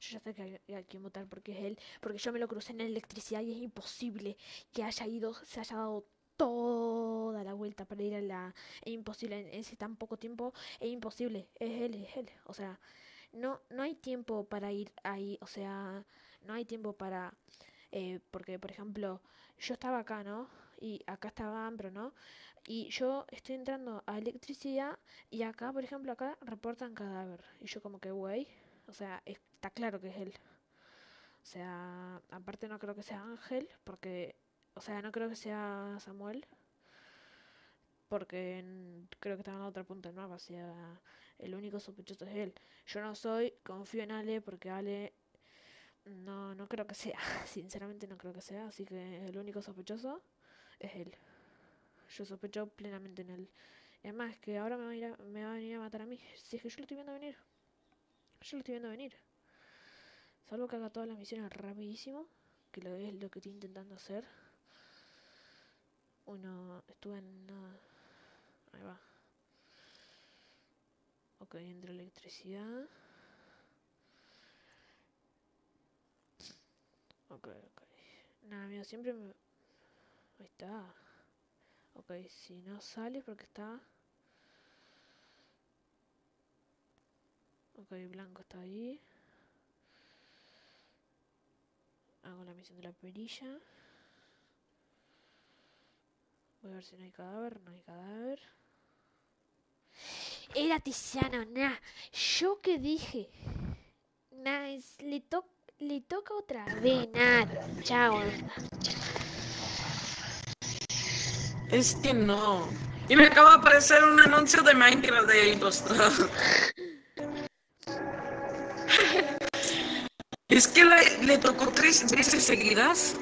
Yo ya sé que a, quién votar porque es él. Porque yo me lo crucé en la electricidad y es imposible que haya ido, se haya dado toda la vuelta para ir a la... Es imposible en ese tan poco tiempo. Es imposible. Es él, es él. O sea, no, no hay tiempo para ir ahí, o sea, no hay tiempo para, eh, porque por ejemplo, yo estaba acá, ¿no? Y acá estaba Ambro, ¿no? Y yo estoy entrando a electricidad y acá, por ejemplo, acá reportan cadáver. Y yo como que, güey, o sea, está claro que es él. O sea, aparte no creo que sea Ángel, porque, o sea, no creo que sea Samuel, porque creo que estaba en la otra punta del mapa, o sea, el único sospechoso es él. Yo no soy, confío en Ale porque Ale no, no creo que sea, sinceramente no creo que sea, así que el único sospechoso es él. Yo sospecho plenamente en él. Y además que ahora me va, a ir a, me va a venir a matar a mí, si es que yo lo estoy viendo venir. Yo lo estoy viendo venir. Salvo que haga todas las misiones rapidísimo, que lo es lo que estoy intentando hacer. Uno, estuve en... ahí va. Ok, entra electricidad. Ok, ok. Nada, mira, siempre me... Ahí está. Ok, si no sale porque está... Ok, blanco está ahí. Hago la misión de la perilla. Voy a ver si no hay cadáver. No hay cadáver. Era Tiziano, nah. Yo que dije. Nah, le, to le toca otra vez, nada. Chao. Es que no. Y me acaba de aparecer un anuncio de Minecraft de impostor. es que le, tocó tres veces seguidas.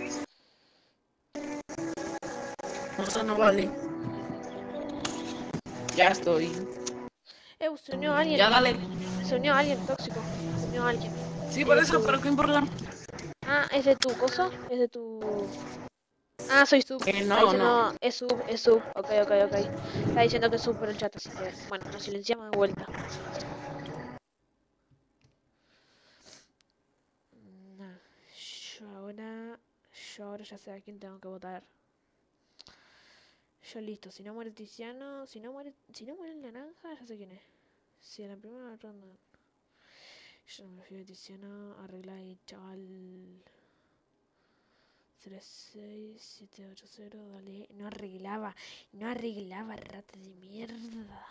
O sea, no vale. Ya estoy. Eh, se unió alguien. Ya dale. Se unió alguien tóxico. Se unió alguien. Sí, por eso, pero ¿qué importa? Ah, ¿es de tu coso? ¿Es de tu...? Ah, soy sub. Eh, no, no. Es sub, es sub. Ok, ok, ok. Está diciendo que es sub por el chat, así que... Bueno, nos silenciamos de vuelta. Yo ahora... Yo ahora ya sé a quién tengo que votar. Yo listo, si no muere Tiziano, si no muere, si no muere el naranja, ya sé quién es. Si en la primera ronda. Yo no me fui a Tiziano, arregla ahí, chaval. 36780, dale. No arreglaba, no arreglaba, rata de mierda.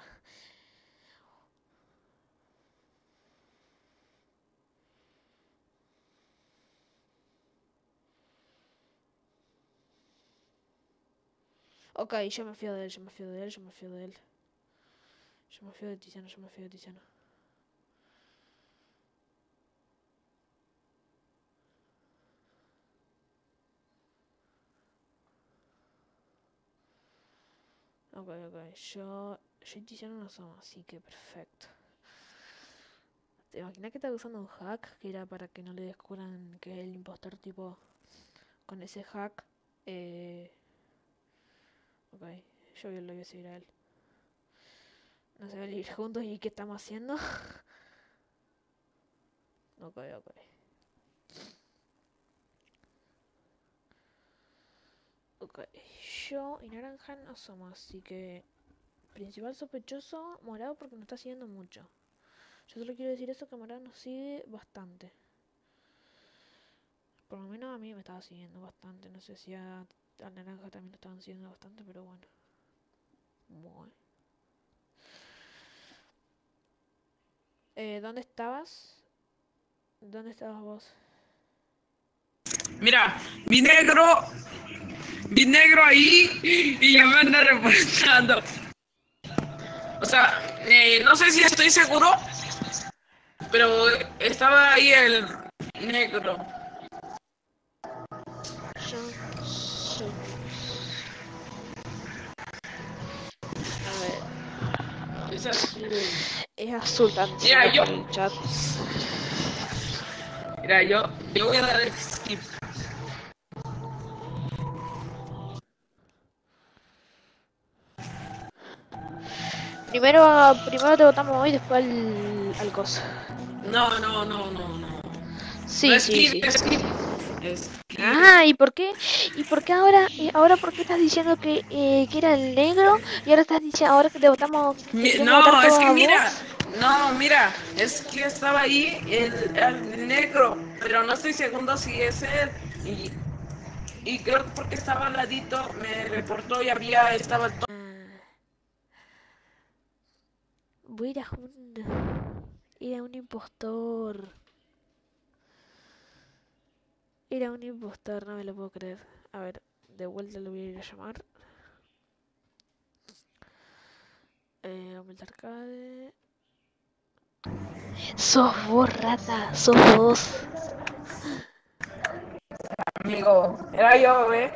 Ok, yo me fío de él, yo me fío de él, yo me fío de él. Yo me fío de Tiziano, yo me fío de Tiziano. Ok, ok, yo, yo y Tiziano no somos, así que perfecto. ¿Te imaginas que estaba usando un hack que era para que no le descubran que el impostor tipo con ese hack eh, Ok, yo lo voy a seguir a él. Nos debe ir juntos y qué estamos haciendo. ok, ok. Ok, yo y naranja no somos, así que... Principal sospechoso, morado porque nos está siguiendo mucho. Yo solo quiero decir eso, que morado nos sigue bastante. Por lo menos a mí me estaba siguiendo bastante. No sé si a, naranja también lo estaban siguiendo bastante, pero bueno. Bueno. Eh, ¿Dónde estabas? ¿Dónde estabas vos? Mira, mi negro, mi negro ahí y ya me anda reportando. O sea, eh, no sé si estoy seguro, pero estaba ahí el negro. A ver, Es azul. Mira, yo- chat. Mira, yo, yo voy a dar el skip. Primero, primero te votamos hoy, después al, al coso. No, no, no, no, no. Sí, No, sí, skip, sí. skip. Ah, ¿y por qué? ¿Y por qué ahora, eh, ahora por qué estás diciendo que, eh, que era el negro y ahora estás diciendo ahora que te votamos Mi- no, es que a mira, vos? no, mira, es que estaba ahí el, el negro, pero no estoy seguro si es él. Y, y creo que porque estaba al ladito, me reportó y había, estaba todo. Ah. Voy a ir a un... Era un impostor. Era un impostor, no me lo puedo creer. A ver, de vuelta lo voy a ir a llamar. Eh, aumentar arcade. Sos vos, rata, sos vos. Amigo, era yo, ¿eh?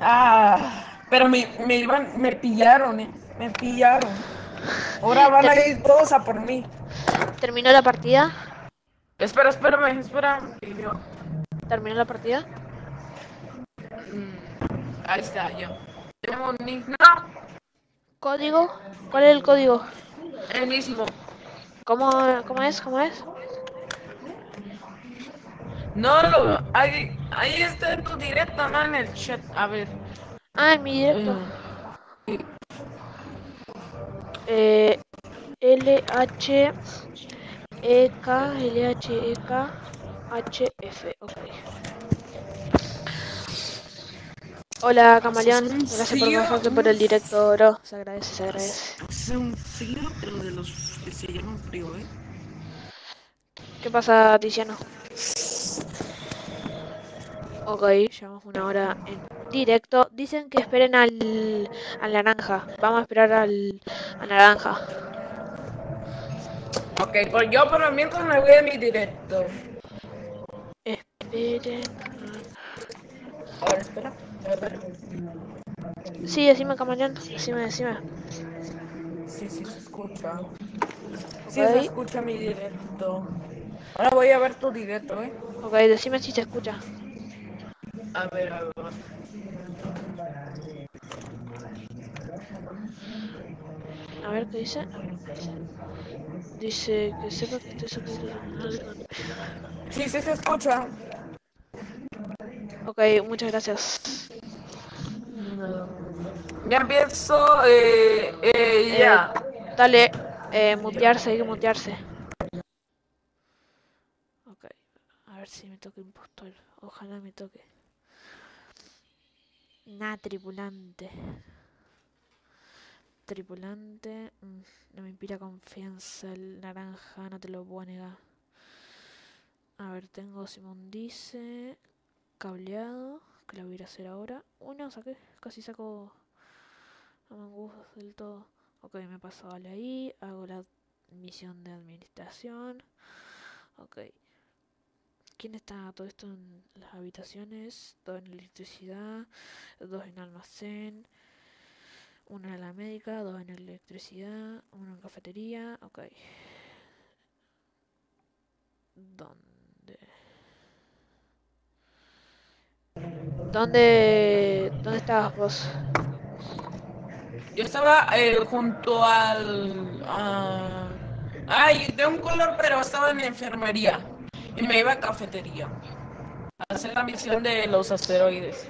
Ah, pero me, me iban, me pillaron, ¿eh? Me pillaron. Ahora van a ir todos a por mí. ¿Terminó la partida? Espera, espérame, espera. ¿Terminó la partida? mm, Ahí está, yo. Tengo un nick, no, ¿Código? ¿Cuál es el código? el mismo. ¿Cómo, cómo es? ¿Cómo es? No, lo, ahí, ahí está en tu directo, no en el chat. A ver. Ah, en mi directo. eh, Eh, L H E K L H E K H F. Ok. Hola, Camaleón. Gracias por pasarte por el directo, bro. Se agradece, se agradece. Hace un frío, pero de los que se llaman frío, ¿eh? ¿Qué pasa, Tiziano? Ok, llevamos una hora en directo. Dicen que esperen al, al naranja. Vamos a esperar al, al naranja. Ok, pues yo por mientras me voy a mi directo. Esperen. A ver, espera. A ver. Sí, decime, Camaleón. Decime, decime. Sí, sí se escucha. Sí se escucha mi directo. Ahora voy a ver tu directo, ¿eh? Ok, decime si se escucha. A ver, a ver. A ver qué dice. Dice que sepa que estoy suscrito. Sí, sí se escucha. Ok, muchas gracias. Ya empiezo, eh, eh, ya. Dale, eh, mutearse, hay que mutearse. Ok, a ver si me toca impostor. Ojalá me toque. Nah, tripulante. Tripulante. mm, no me inspira confianza el naranja, no te lo puedo negar. A ver, tengo Simón dice. Cableado. Que lo voy a ir a hacer ahora. Uy, no, saqué. Casi saco a Mangus del todo. Ok, me paso vale ahí. Hago la misión de administración. Ok. ¿Quién está todo esto en las habitaciones? Dos en electricidad. Dos en almacén. Una en la médica. Dos en electricidad. Uno en cafetería. Ok. ¿Dónde? ¿Dónde, dónde estabas vos? Yo estaba eh, junto al... Ay, de un color, pero estaba en la enfermería. Y me iba a cafetería. A hacer la misión de los asteroides.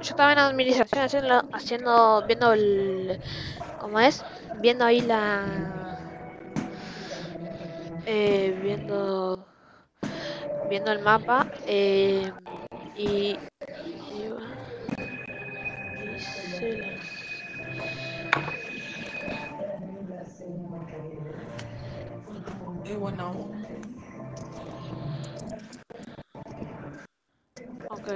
Yo estaba en administración haciendo, haciendo viendo el... ¿Cómo es? Viendo ahí la eh, viendo, viendo el mapa eh, y iba, dice las- Y bueno, Ok.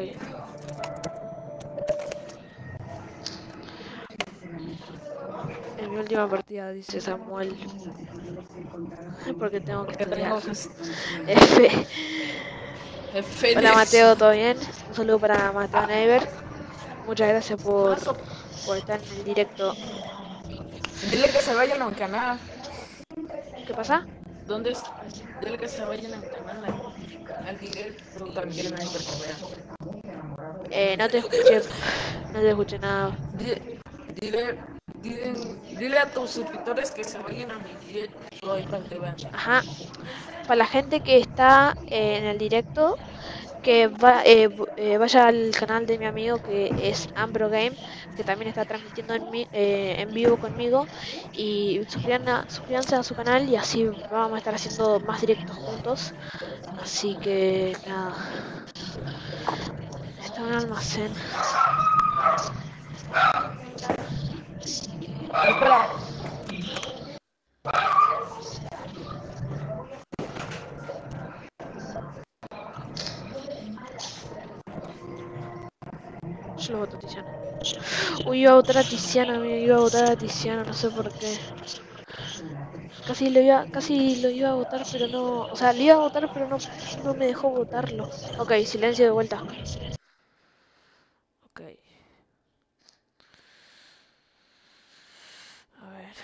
Mi última partida, dice Samuel. Porque tengo que estudiar. que... F. F Hola Mateo, ¿todo bien? Un saludo para Mateo Neighbor. Muchas gracias por, por estar en el directo. Dile que se vayan al canal. ¿Qué pasa? ¿Dónde es? Dile que se vayan al canal. al- directo también hay que comer. Eh, no te escuché. No te escuché nada. Dile, dile, dile, a tus suscriptores que se vayan a mi directo ahí para que vean. Ajá. Para la gente que está eh, en el directo, que va, eh, eh, vaya al canal de mi amigo que es Ambro Game, que también está transmitiendo en, mi- eh, en vivo conmigo. Y suscriban a- suscríbanse a su canal y así vamos a estar haciendo más directos juntos. Así que nada. Está un almacén. Yo lo voto a Tiziano. Uy, iba a votar a Tiziano, amigo, iba a votar a Tiziano, no sé por qué. Casi lo iba, casi lo iba a votar, pero no, o sea, lo iba a votar, pero no, no me dejó votarlo. Ok, silencio de vuelta. Ok. A ver.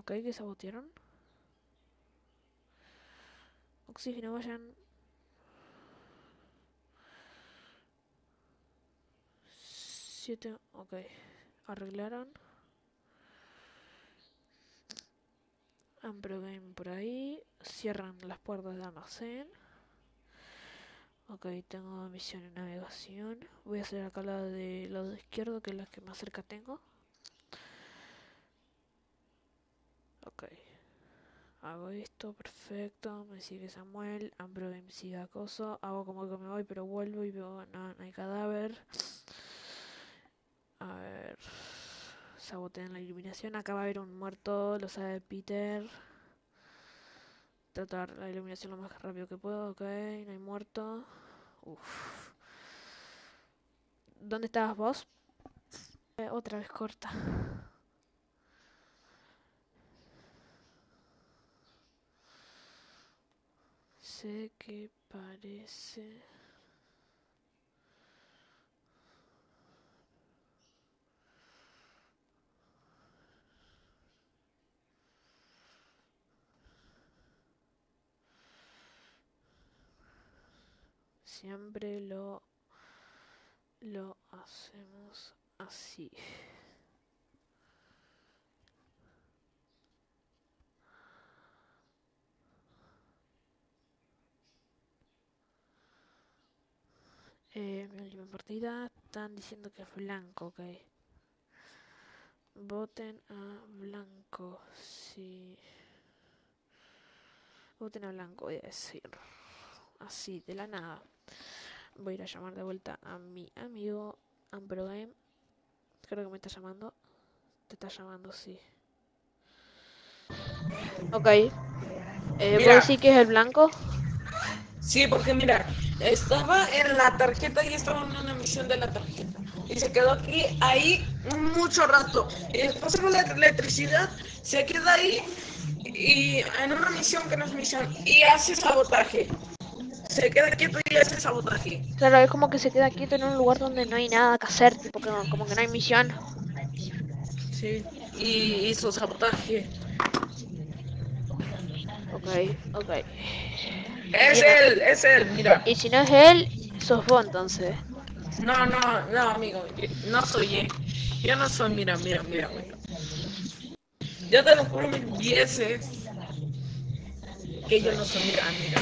Ok, que sabotearon. Oxígeno, vayan. Siete, ok. Arreglaron. Ambro Game por ahí. Cierran las puertas de almacén. Ok, tengo misión en navegación. Voy a hacer acá la de lado izquierdo, que es la que más cerca tengo. Ok. Hago esto, perfecto. Me sigue Samuel. Ambro me sigue acoso. Hago como que me voy, pero vuelvo y veo. No, no hay cadáver. A ver. Sabotean la iluminación. Acá va a haber un muerto. Lo sabe Peter. Tratar la iluminación lo más rápido que puedo. Ok, no hay muerto. Uf. ¿Dónde estabas vos? Eh, otra vez corta. Sé que parece... Siempre lo lo hacemos así. Eh, mi última partida están diciendo que es blanco, ok. Voten a blanco, sí. Voten a blanco, voy a decir. Así, de la nada. Voy a ir a llamar de vuelta a mi amigo Ambro Game. Creo que me está llamando. Te está llamando, sí. Ok. Eh, ¿Puedo decir que es el blanco? Sí, porque mira, estaba en la tarjeta y estaba en una misión de la tarjeta. Y se quedó aquí, ahí, mucho rato. Y después con la electricidad, se queda ahí y en una misión que no es misión. Y hace sabotaje. Se queda quieto y hace sabotaje. Claro, es como que se queda quieto en un lugar donde no hay nada que hacer, tipo que no- como que no hay misión. Sí. Y hizo sabotaje. Ok, ok. Es él, es él, mira. Y si no es él, sos vos entonces. No, no, no, amigo, no soy él. Yo no soy, mira, mira, mira, mira. Yo te lo juro mil veces. que ellos no son mira, mira.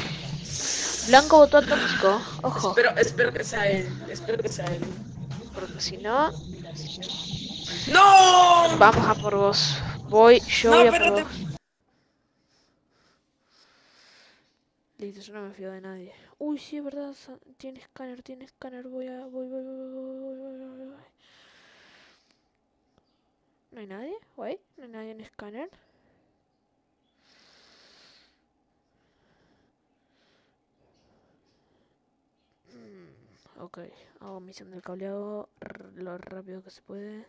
Blanco votó a tóxico. Ojo. Espero, espero que sea él. Espero que sea él. Porque si no, ¡No! vamos a por vos. Voy, yo No, voy a por espérate. vos. Listo, yo no me fío de nadie. Uy, sí, es verdad. Tiene escáner, tiene escáner. Voy a. Voy, voy, voy, voy, voy, ¿No hay nadie? ¿Wey? ¿No hay nadie en escáner? Mm, ok, hago misión del cableado lo rápido que se puede.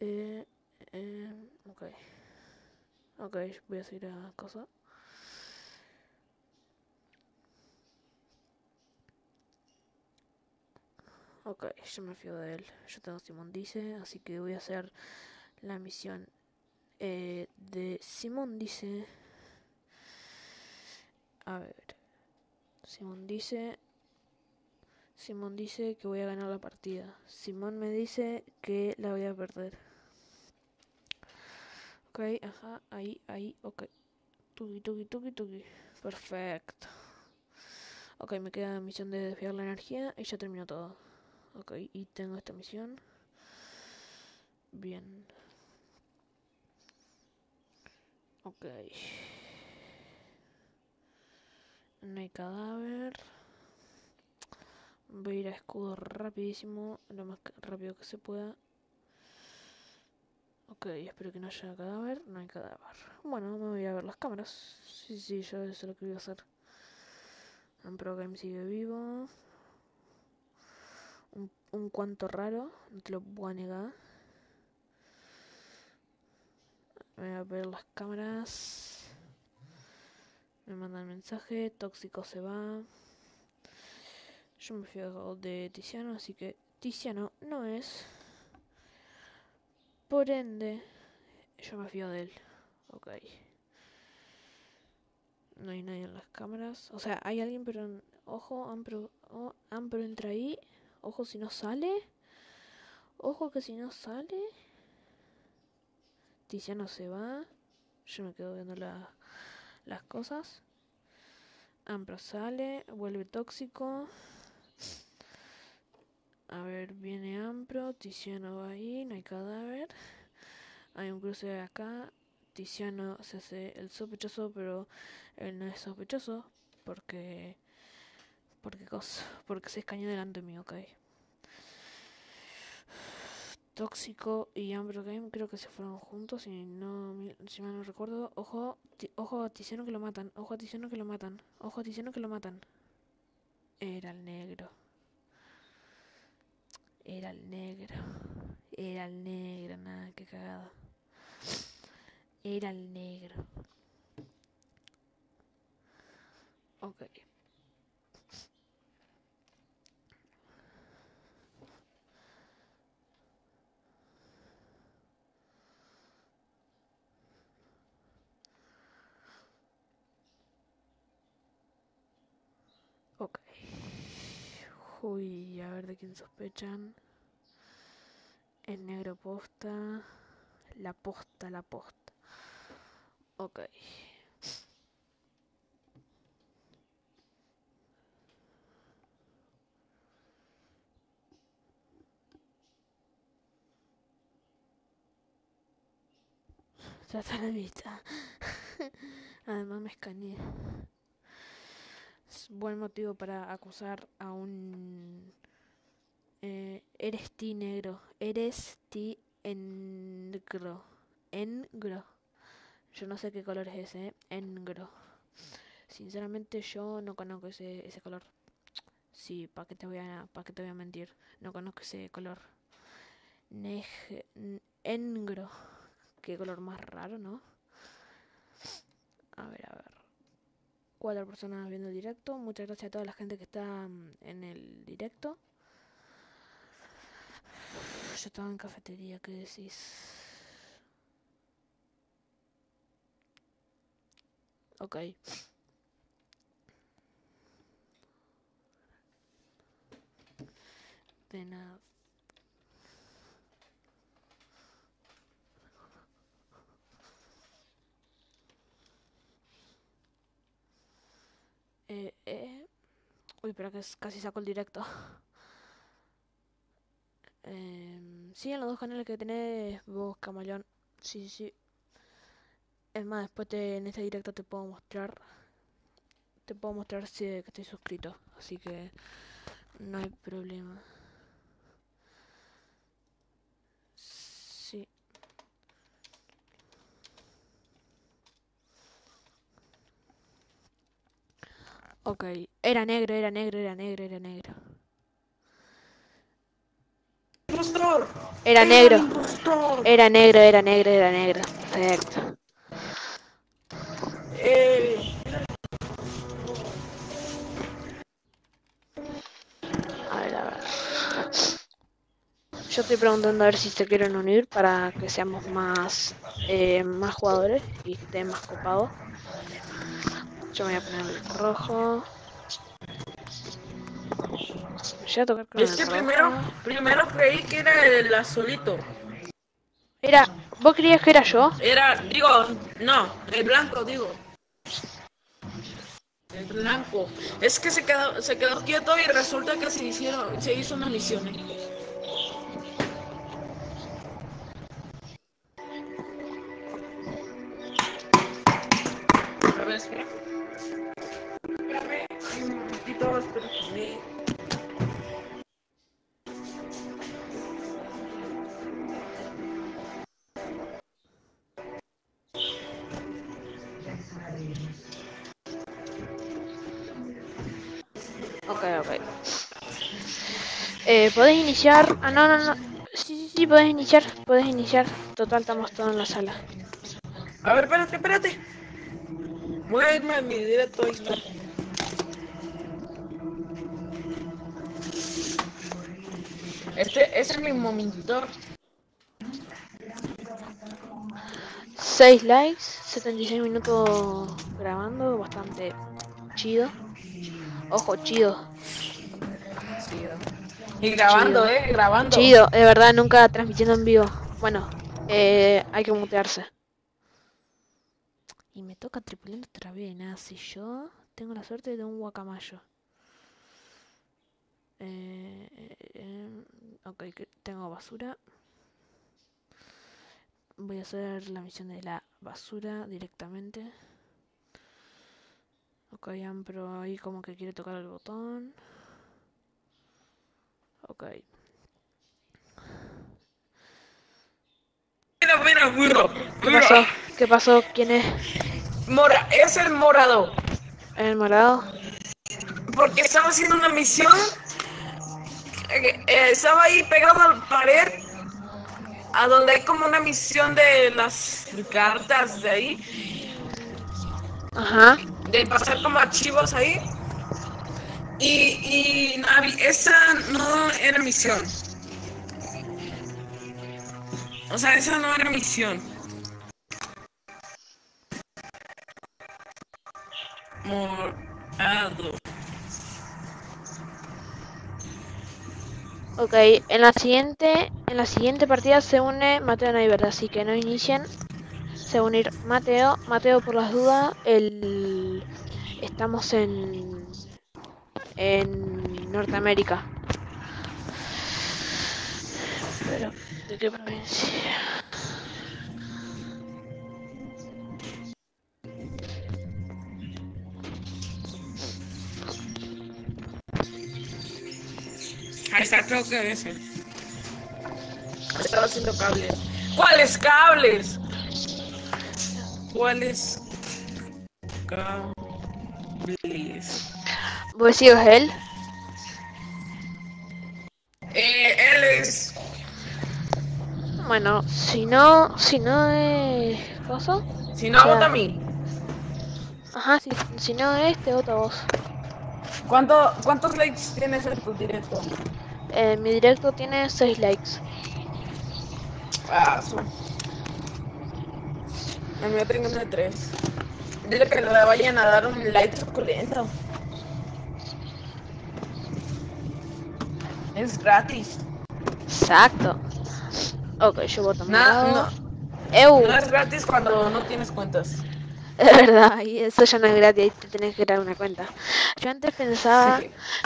Eh, eh, ok. Ok, voy a seguir a cosa. Ok, yo me fío de él. Yo tengo Simón Dice, así que voy a hacer la misión eh, de Simón Dice. A ver. Simón dice. Simón dice que voy a ganar la partida. Simón me dice que la voy a perder. Ok, ajá, ahí, ahí, ok. Tuki, tuki, tuki, tuki. Perfecto. Ok, me queda la misión de desviar la energía y ya terminó todo. Ok, y tengo esta misión. Bien. Ok. No hay cadáver. Voy a ir a escudo rapidísimo, lo más rápido que se pueda. Ok, espero que no haya cadáver. No hay cadáver. Bueno, me voy a ver las cámaras. Sí, sí, yo eso es lo que voy a hacer. Ampro Game sigue vivo. Un, un cuanto raro, no te lo voy a negar. Voy a ver las cámaras. Me mandan mensaje, tóxico se va. Yo me fío de Tiziano, así que Tiziano no es. Por ende, yo me fío de él. Ok. No hay nadie en las cámaras. O sea, hay alguien, pero ojo, Ampro, oh, Ampro entra ahí. Ojo si no sale. Ojo que si no sale. Tiziano se va. Yo me quedo viendo la- las cosas. Ampro sale, vuelve tóxico. A ver, viene Ampro, Tiziano va ahí, no hay cadáver. Hay un cruce de acá. Tiziano se hace el sospechoso, pero él no es sospechoso porque. Porque cosa, porque se escañó delante mío, ok. Tóxico y Ambro Game creo que se fueron juntos, si no si mal no recuerdo. Ojo, ojo a Tiziano que lo matan, ojo a Tiziano que lo matan, ojo a Tiziano que lo matan. Era el negro. Era el negro. Era el negro, nada, qué cagada. Era el negro. Ok. Uy, a ver de quién sospechan. El negro posta. La posta, la posta. Ok. Está la vista. Además me escaneé. Buen motivo para acusar a un... eh, eres ti negro. Eres ti engro. Engro. Yo no sé qué color es ese, ¿eh? Engro. Sinceramente yo no conozco ese, ese color. Sí, ¿para qué te voy a, para qué te voy a mentir? No conozco ese color. Neg- n- engro. Qué color más raro, ¿no? A ver, a ver. Cuatro personas viendo el directo. Muchas gracias a toda la gente que está mm, en el directo. Yo estaba en cafetería, ¿qué decís? Ok. De nada. Uy, pero que casi saco el directo. Em, sí, en los dos canales que tenés vos, Camaleón. Sí, sí. Es más, después te- en este directo te puedo mostrar. Te puedo mostrar si que estoy suscrito. Así que no hay problema. Sí. Ok. Era negro, era negro, era negro, era negro. ¡Impostor! Era ¡Era negro. impostor! Era negro, era negro, era negro. Perfecto. Eh, A ver, a ver. Yo estoy preguntando a ver si se quieren unir para que seamos más, eh, más jugadores y que esté más copado. Yo me voy a poner el rojo. Me a tocar con es el que rojo. primero, primero creí que era el azulito. Era, ¿vos creías que era yo? Era, digo, no, el blanco, digo. El blanco. Es que se quedó, se quedó quieto y resulta que se hicieron, se hizo una misión. A ver, espera. Ok, ok. Eh, podés iniciar. Ah, no, no, no. Sí, sí, sí, podés iniciar. Podés iniciar. Total, estamos todos en la sala. A ver, espérate, espérate. Voy a a mi directo ahí Este ese es mi monitor. 6 likes, 76 minutos grabando, bastante chido. Ojo, chido. Y grabando, Chido. eh, grabando. Chido, de verdad, nunca transmitiendo en vivo. Bueno, eh, hay que mutearse. Y me toca tripulante otra vez, nada, si yo tengo la suerte de un guacamayo. Eh, eh, eh, ok, que tengo basura. Voy a hacer la misión de la basura directamente. Ok, pero ahí como que quiere tocar el botón. Ok. Mira, mira, burro. ¿Qué pasó? ¿Qué pasó? ¿Quién es? Mora, es el morado. ¿El morado? Porque estaba haciendo una misión. Eh, estaba ahí pegado al pared. A donde hay como una misión de las cartas de ahí. Ajá. de pasar como archivos ahí. Y, y esa no era misión. O sea, esa no era misión. Morado. Ok, en la siguiente, en la siguiente partida se une Mateo Naiver, así que no inicien. Se unir Mateo, Mateo por las dudas, el estamos en en Norteamérica. Pero, ¿de qué provincia? Está, creo que ese. Estaba haciendo cables. ¿Cuáles cables? ¿Cuáles cables? ¿Vos decís es él? Eh, él es. Bueno, si no, si no es cosa, Si no, O sea, vota a mí. ajá, si, si no es, te voto a vos. ¿Cuánto, ¿Cuántos likes tienes en tu directo? Eh, mi directo tiene 6 likes. Ah, su. El mío tengo de tres. Dile que le vayan a dar un like suculento. Es gratis. Exacto. Ok, yo voto morado. no, no es gratis cuando no tienes cuentas. Es verdad, y eso ya no es gratis, ahí te tenés que crear una cuenta. Yo antes pensaba,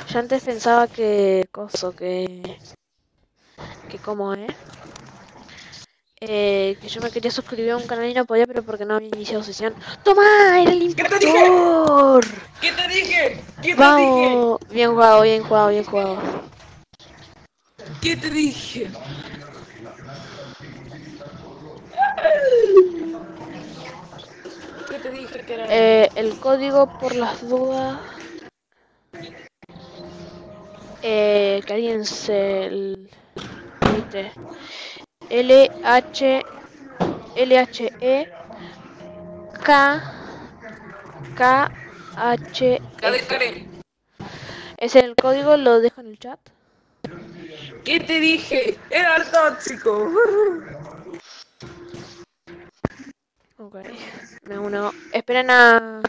yo antes pensaba que, coso, que, que como, eh, eh, que yo me quería suscribir a un canal y no podía, pero porque no había iniciado sesión. ¡Toma! ¡Era el ¿Qué te dije? ¿Qué te dije? ¿Qué te dije? Vamos, bien jugado, bien jugado, bien jugado. ¿Qué te dije? ¿Qué te dije que era? Eh, el código por las dudas. Eh, que alguien se l- viste. L H L H E K K H F. Es el código, lo dejo en el chat. ¿qué te dije? Era tóxico. Ok. Me uno. Esperen a.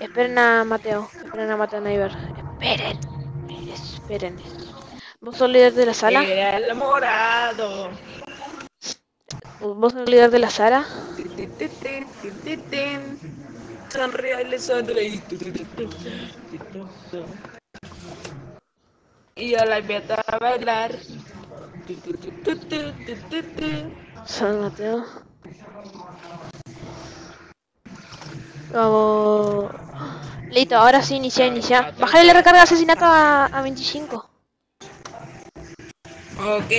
Esperen a Mateo. Esperen a Mateo Neighbor. Esperen. Esperen. ¿Vos sos líder de la sala? El morado. ¿Vos sos líder de la sala? Sonríe, le sonreí. Y yo la invito a bailar. San Mateo. Vamos. Listo, ahora sí, inicia, inicia. Bajar la recarga de asesinato a, a 25. Ok.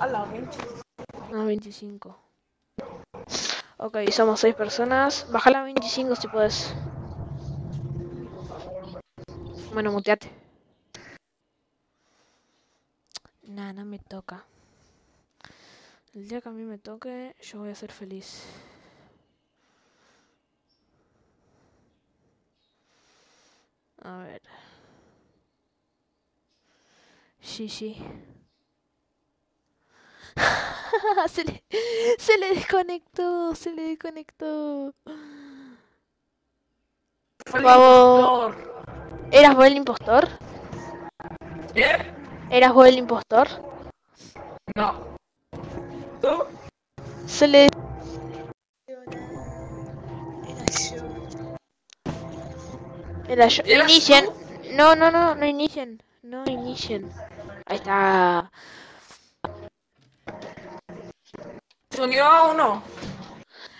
A la mente. A 25. Ok, somos 6 personas. Bájala a 25 si puedes. Bueno, muteate. Nah, no me toca. El día que a mí me toque, yo voy a ser feliz. A ver. Sí, sí. se, le, se le desconectó, se le desconectó. Vamos. impostor. ¿Eras vos el impostor? ¿Eh? ¿Eras vos el impostor? No. ¿Tú? Se le... Yo. ¿Eras Inicien. No, no, no, no inicien. No inicien. Ahí está. ¿Se unió a uno?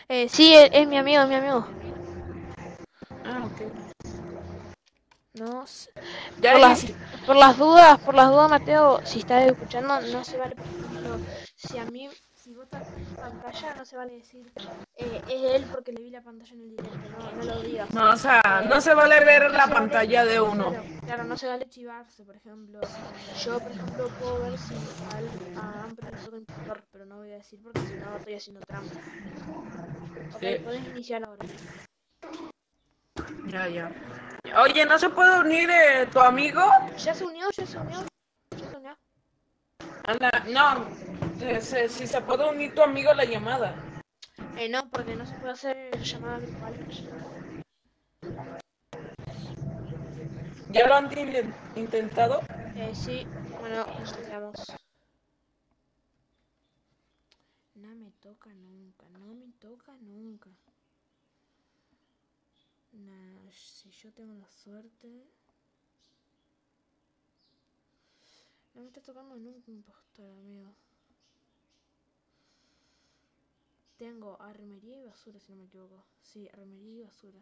Eh, sí, es, es mi amigo, es mi amigo. Ah, ok. No sé. Ya Por las, por las dudas, por las dudas, Mateo, si estás escuchando, no se vale, por ejemplo, si a mí, si votas pantalla, no se vale decir, eh, es él porque le vi la pantalla en el directo, no, no lo digas. No, o sea, no se vale ver No la vale- pantalla de uno. Claro, claro, no se vale chivarse, por ejemplo. Yo, por ejemplo, puedo ver si al, a Amber le toca impostor, pero no voy a decir porque si no estoy haciendo trampa. Ok, Sí. puedes iniciar ahora. Ya, ya. Oye, ¿no se puede unir eh, tu amigo? ¿Ya se unió? ¿Ya se unió? ¿Ya se unió? A la- No, se- si se puede unir tu amigo a la llamada. Eh, no, porque no se puede hacer llamada grupal. ¿Ya lo han in- intentado? Eh, sí, bueno, veamos. No me toca nunca, no me toca nunca. Nah, si yo tengo la suerte. No me está tocando nunca un impostor, amigo. Tengo armería y basura, si no me equivoco. Sí, armería y basura.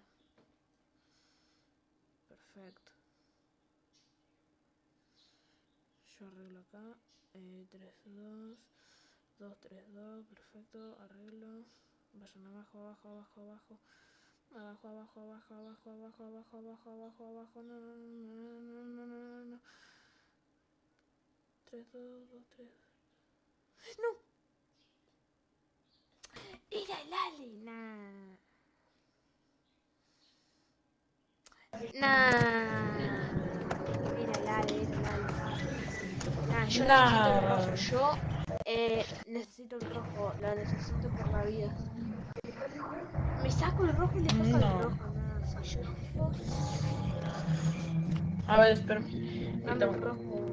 Perfecto. Yo arreglo acá. Eh, 3, 2, 2, 3, 2. Perfecto. Arreglo. Vayan abajo, abajo, abajo, abajo. Abajo, abajo, abajo, abajo, abajo, abajo, abajo, abajo, abajo. No, no, no, no, no, no, no, no. 3, 2, 2, 3. ¡No! Era el Ale, nah. Nah. Era el Ale, era el Ale. Nah, yo Nah. necesito el rojo. Yo eh, necesito el rojo. Lo necesito por la vida. Me saco el rojo y le paso No. el rojo. No, si yo A ver, espera. dame el rojo.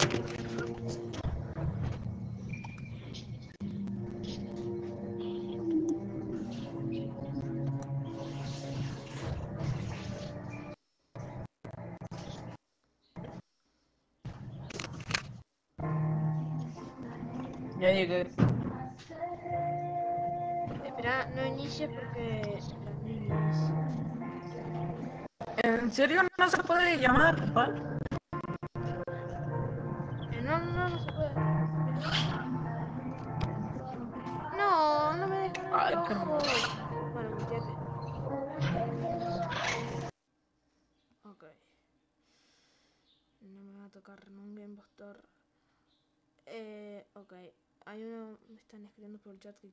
Ya llegué. Espera, no inicies porque... ¿En serio no se puede llamar, papá?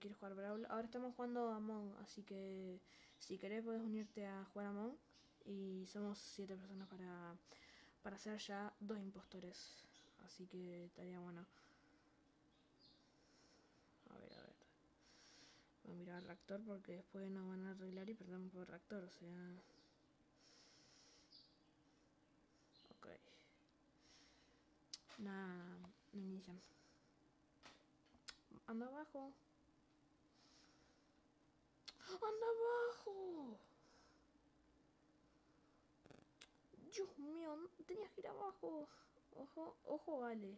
Por el chat que quiere jugar Brawl. Ahora estamos jugando Among, así que si querés puedes unirte a jugar Among. Y somos siete personas para, para hacer ya dos impostores. Así que estaría bueno. A ver, a ver. Voy a mirar al reactor porque después nos van a arreglar y perdemos por reactor, o sea. Ok. Nada, no inician. Anda abajo. Anda abajo. Dios mío, tenías que ir abajo. Ojo, ojo, Ale.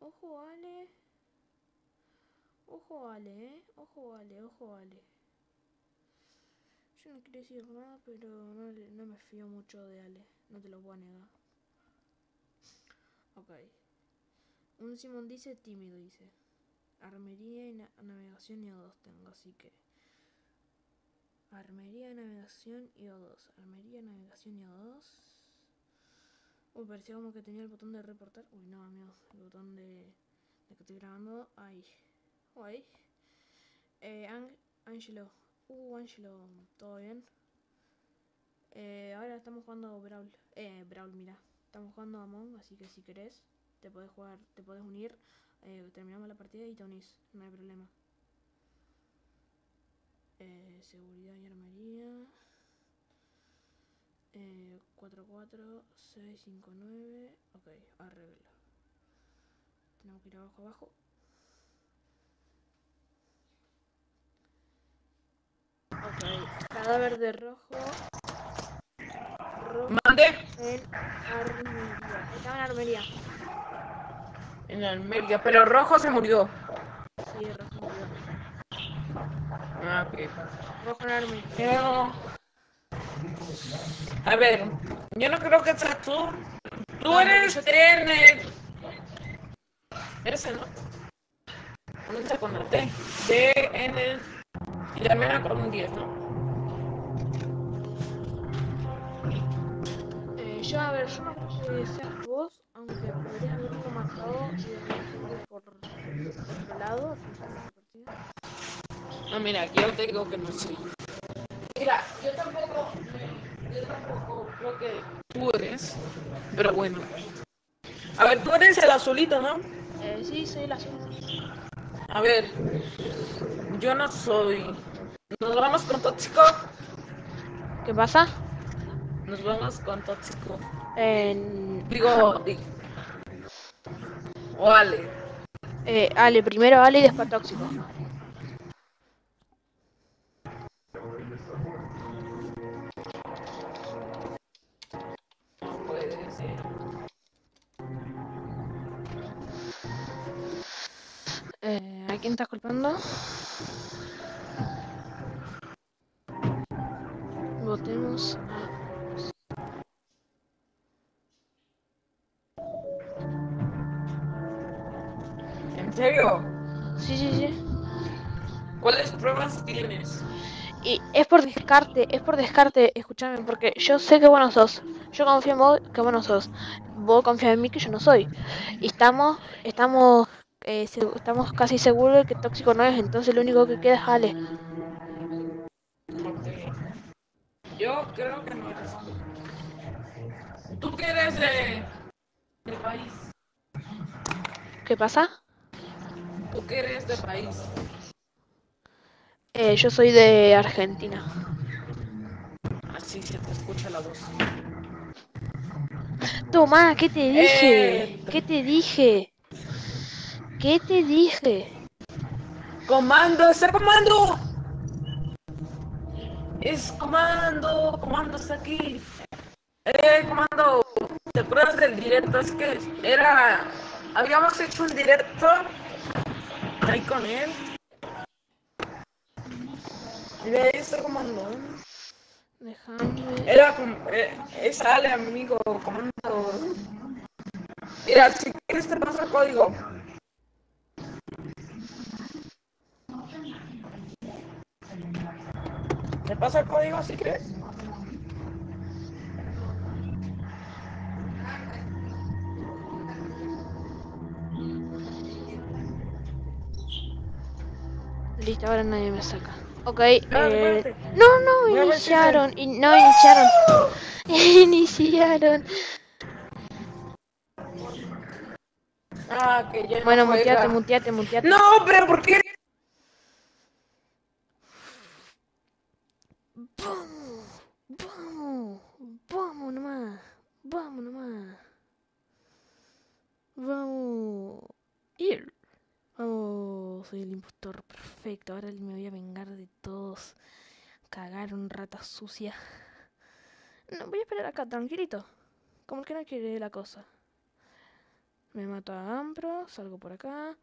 Ojo, Ale. Ojo, Ale, eh. Ojo, Ale, ojo, Ale. Yo no quiero decir nada, pero no, no me fío mucho de Ale. No te lo voy a negar. Ok. Un Simón dice tímido, dice. Armería y na- navegación y O2 tengo, así que. Armería, navegación y O2. Armería, navegación y O2. Uy, parecía como que tenía el botón de reportar. Uy, no, amigos. El botón de, que estoy grabando. Ahí. Guay. Eh, Ang- Angelo. Uh, Angelo. ¿Todo bien? Eh, ahora estamos jugando Brawl. Eh, Brawl, mira. Estamos jugando Among, así que si querés, te podés jugar, te podés unir. Eh, terminamos la partida y te unís. No hay problema. Eh, seguridad y armería. Eh, 44659. Ok, arreglo. Tenemos que ir abajo, abajo. Ok, cadáver de rojo. Rojo Mande. en armería. Estaba en armería. En Almería, pero Rojo se murió. Sí, rojo murió. Ah, ok. Rojo en armería. Pero... A ver, yo no creo que seas tú. Tú eres TN. Ese, ¿no? Comienza con la T. D, N. Y termina con un 10, ¿no? Eh, yo, a ver, yo no creo que seas vos, por, otro lado. No, mira, aquí yo te digo que no soy. Mira, yo tampoco, yo tampoco creo que tú eres, pero bueno. A ver, tú eres el azulito, ¿no? Eh, sí, soy la azul. A ver, yo no soy. Nos vamos con tóxico. ¿Qué pasa? Nos vamos con tóxico. En... Digo, di- o Ale. Eh, Ale, primero Ale y después tóxico. No puede ser. Eh, ¿A quién estás culpando? Votemos a... serio? Sí, sí, sí. ¿Cuáles pruebas tienes? Y es por descarte, es por descarte, escúchame, porque yo sé que vos no sos. Yo confío en vos que vos no sos. Vos confías en mí que yo no soy. Y estamos, estamos, eh, estamos casi seguros de que tóxico no es, entonces lo único que queda es Ale. Yo creo que no eres tú. ¿Tú eres de, de país? ¿Qué pasa? ¿Tú qué eres de país? Eh, yo soy de Argentina. Así se te escucha la voz. Toma, ¿qué te dije? Eh. ¿Qué te dije? ¿Qué te dije? ¡Comando! ¡Está comando! Es comando, comando está aquí. Eh, comando, ¿te acuerdas del directo? Es que era habíamos hecho un directo ahí con él. Y de ahí está comando. Déjame. Era como. Eh, eh, sale, amigo, comando. Mira, si quieres te paso el código. ¿Te paso el código si quieres? Listo, ahora nadie me saca. Ok, eh... No, no, iniciaron. y- No, iniciaron. iniciaron. Ah, que ya no Bueno, juega. muteate, muteate, muteate. No, pero ¿por qué? Vamos, vamos, vamos nomás, vamos nomás. Vamos. Ir. Vamos, soy el impostor perfecto. Ahora me voy a vengar de todos. Cagaron rata No, voy a esperar acá, tranquilito. Como que no quiere la cosa. Me mato a Ampro, salgo por acá.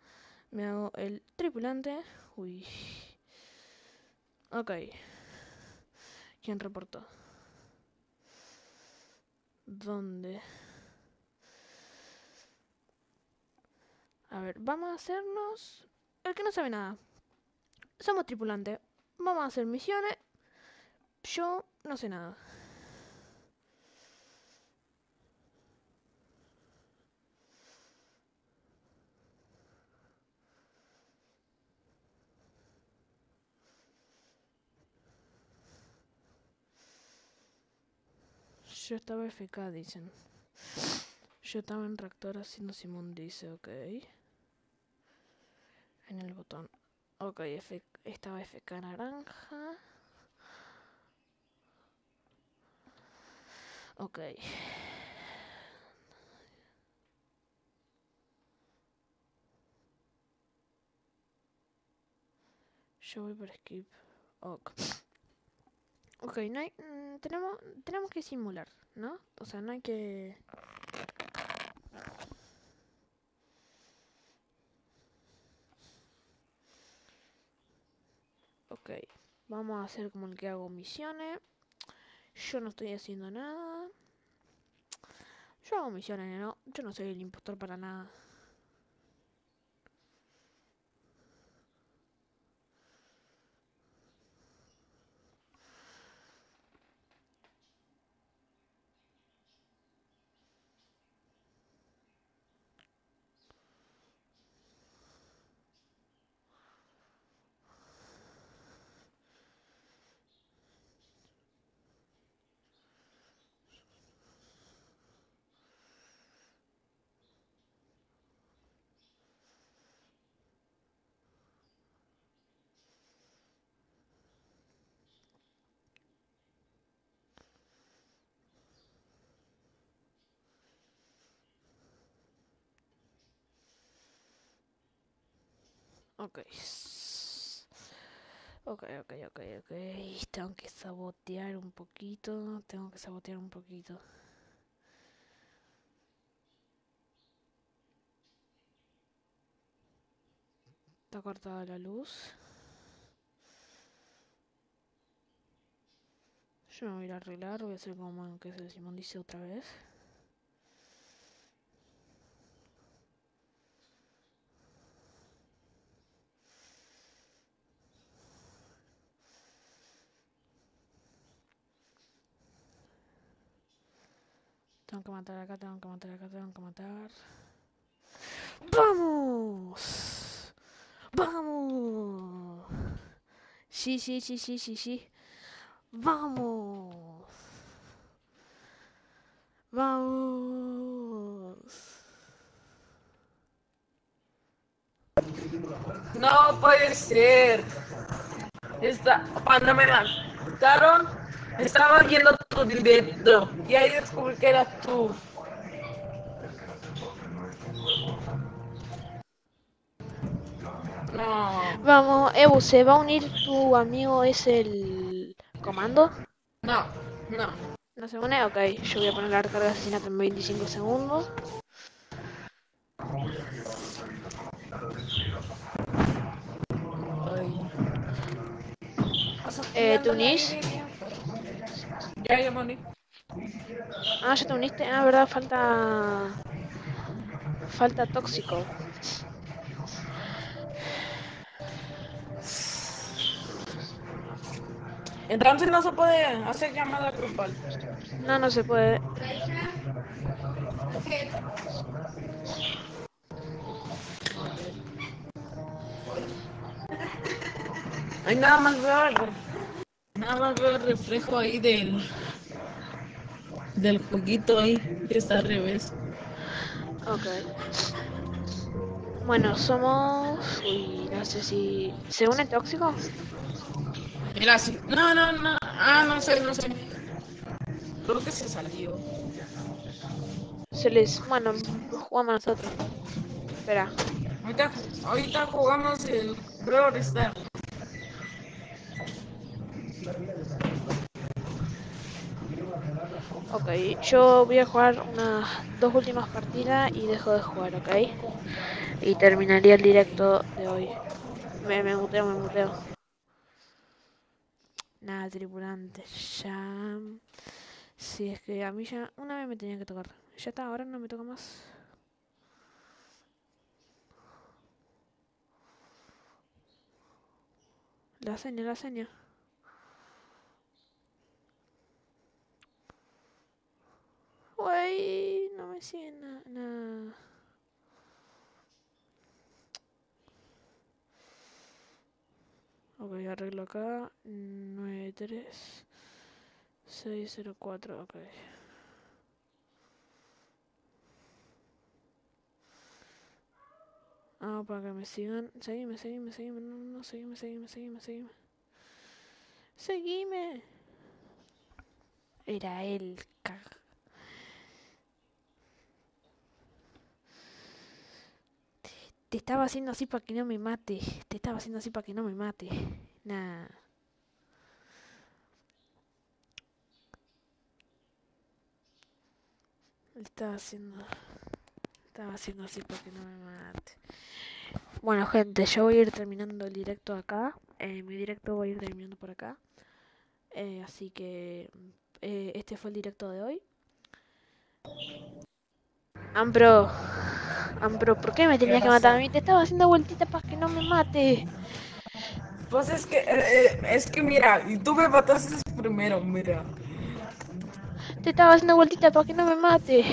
Me hago el tripulante. Uy. Ok. ¿Quién reportó? ¿Dónde? A ver, vamos a hacernos... El que no sabe nada. Somos tripulantes. Vamos a hacer misiones. Yo no sé nada. Yo estaba FK, dicen. Yo estaba en reactor haciendo Simón, dice, ok. En el botón. Ok, F estaba FK naranja. Ok. Yo voy por skip. Ok. Ok, no hay, mm, tenemos, tenemos que simular, ¿no? O sea, no hay que... Ok, vamos a hacer como el que hago misiones. Yo no estoy haciendo nada. Yo hago misiones, ¿no? Yo no soy el impostor para nada. Ok. Ok, ok, ok, ok. Tengo que sabotear un poquito. Tengo que sabotear un poquito. Está cortada la luz. Yo me voy a arreglar. Voy a hacer como que se Simón dice otra vez. Que matar acá, tengo que matar acá, tengo que matar. ¡Vamos! ¡Vamos! Sí, sí, sí, sí, sí, sí. ¡Vamos! ¡Vamos! No puede ser. Está, cuando me mataron, estaba viendo tu directo y ahí descubrí que eras tú. No. Vamos, Evo, ¿se va a unir tu amigo es el comando? No, no. ¿No se une? Ok, yo voy a poner la recarga de asesinato en 25 segundos. Ay. Eh, ¿Te unís? Ya, ya me uní. Ah, ya te uniste. Ah, verdad, falta... Falta tóxico. Entonces no se puede hacer llamada grupal. No, no se puede. Ahí nada más veo el, nada más veo el reflejo ahí del del juguito ahí que está al revés. Ok. Bueno, somos... Uy, no sé si... ¿Se une tóxico? Mira así. No, no, no. Ah, no sé, no sé. Creo que se salió. Se les... Bueno, jugamos nosotros. Espera. Ahorita, ahorita jugamos el Brawl Star. Ok, yo voy a jugar unas dos últimas partidas y dejo de jugar, ¿ok? Y terminaría el directo de hoy. Me, me muteo, me muteo. Nada, tripulante, ya... Si es que a mí ya una vez me tenía que tocar. Ya está, ahora no me toca más. La seña, la seña. Güey, no me sigue nada. Na. Ok, arreglo acá. 93604, ok. Ah, para que me sigan. Seguime, seguime, seguime. No, no, seguime, seguime, seguime, seguime. Seguime. Era él, cag... Te estaba haciendo así para que no me mate. Te estaba haciendo así para que no me mate. Nah. Estaba haciendo. Estaba haciendo así para que no me mate. Bueno, gente, yo voy a ir terminando el directo acá. Eh, mi directo voy a ir terminando por acá. Eh, así que eh, este fue el directo de hoy. Ambro, Ambro, ¿por qué me tenías que matar a mí? Te estaba haciendo vueltitas para que no me mate. Pues es que, eh, es que mira, y tú me mataste primero, mira. Te estaba haciendo vueltitas para que no me mate.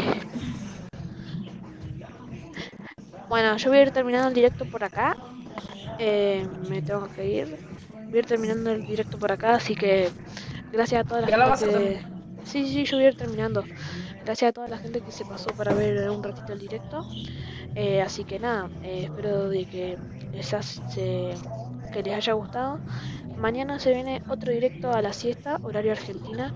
Bueno, yo voy a ir terminando el directo por acá. Eh, me tengo que ir. Voy a ir terminando el directo por acá, así que gracias a toda la ¿Ya la vas a gente que... Sí, sí, yo voy a ir terminando. Gracias a toda la gente que se pasó para ver un ratito el directo. Eh, así que nada, eh, espero de que se- que les haya gustado. Mañana se viene otro directo a la siesta, horario argentina.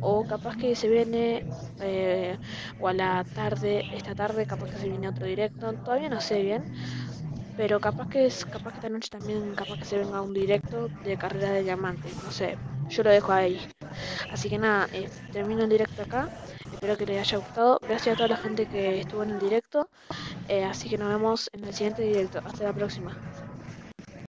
O capaz que se viene, eh, o a la tarde, esta tarde, capaz que se viene otro directo. Todavía no sé bien. Pero capaz que es, capaz que esta noche también, capaz que se venga un directo de carrera de diamantes. No sé, yo lo dejo ahí. Así que nada, eh, termino el directo acá. Espero que les haya gustado. Gracias a toda la gente que estuvo en el directo. Eh, así que nos vemos en el siguiente directo. Hasta la próxima.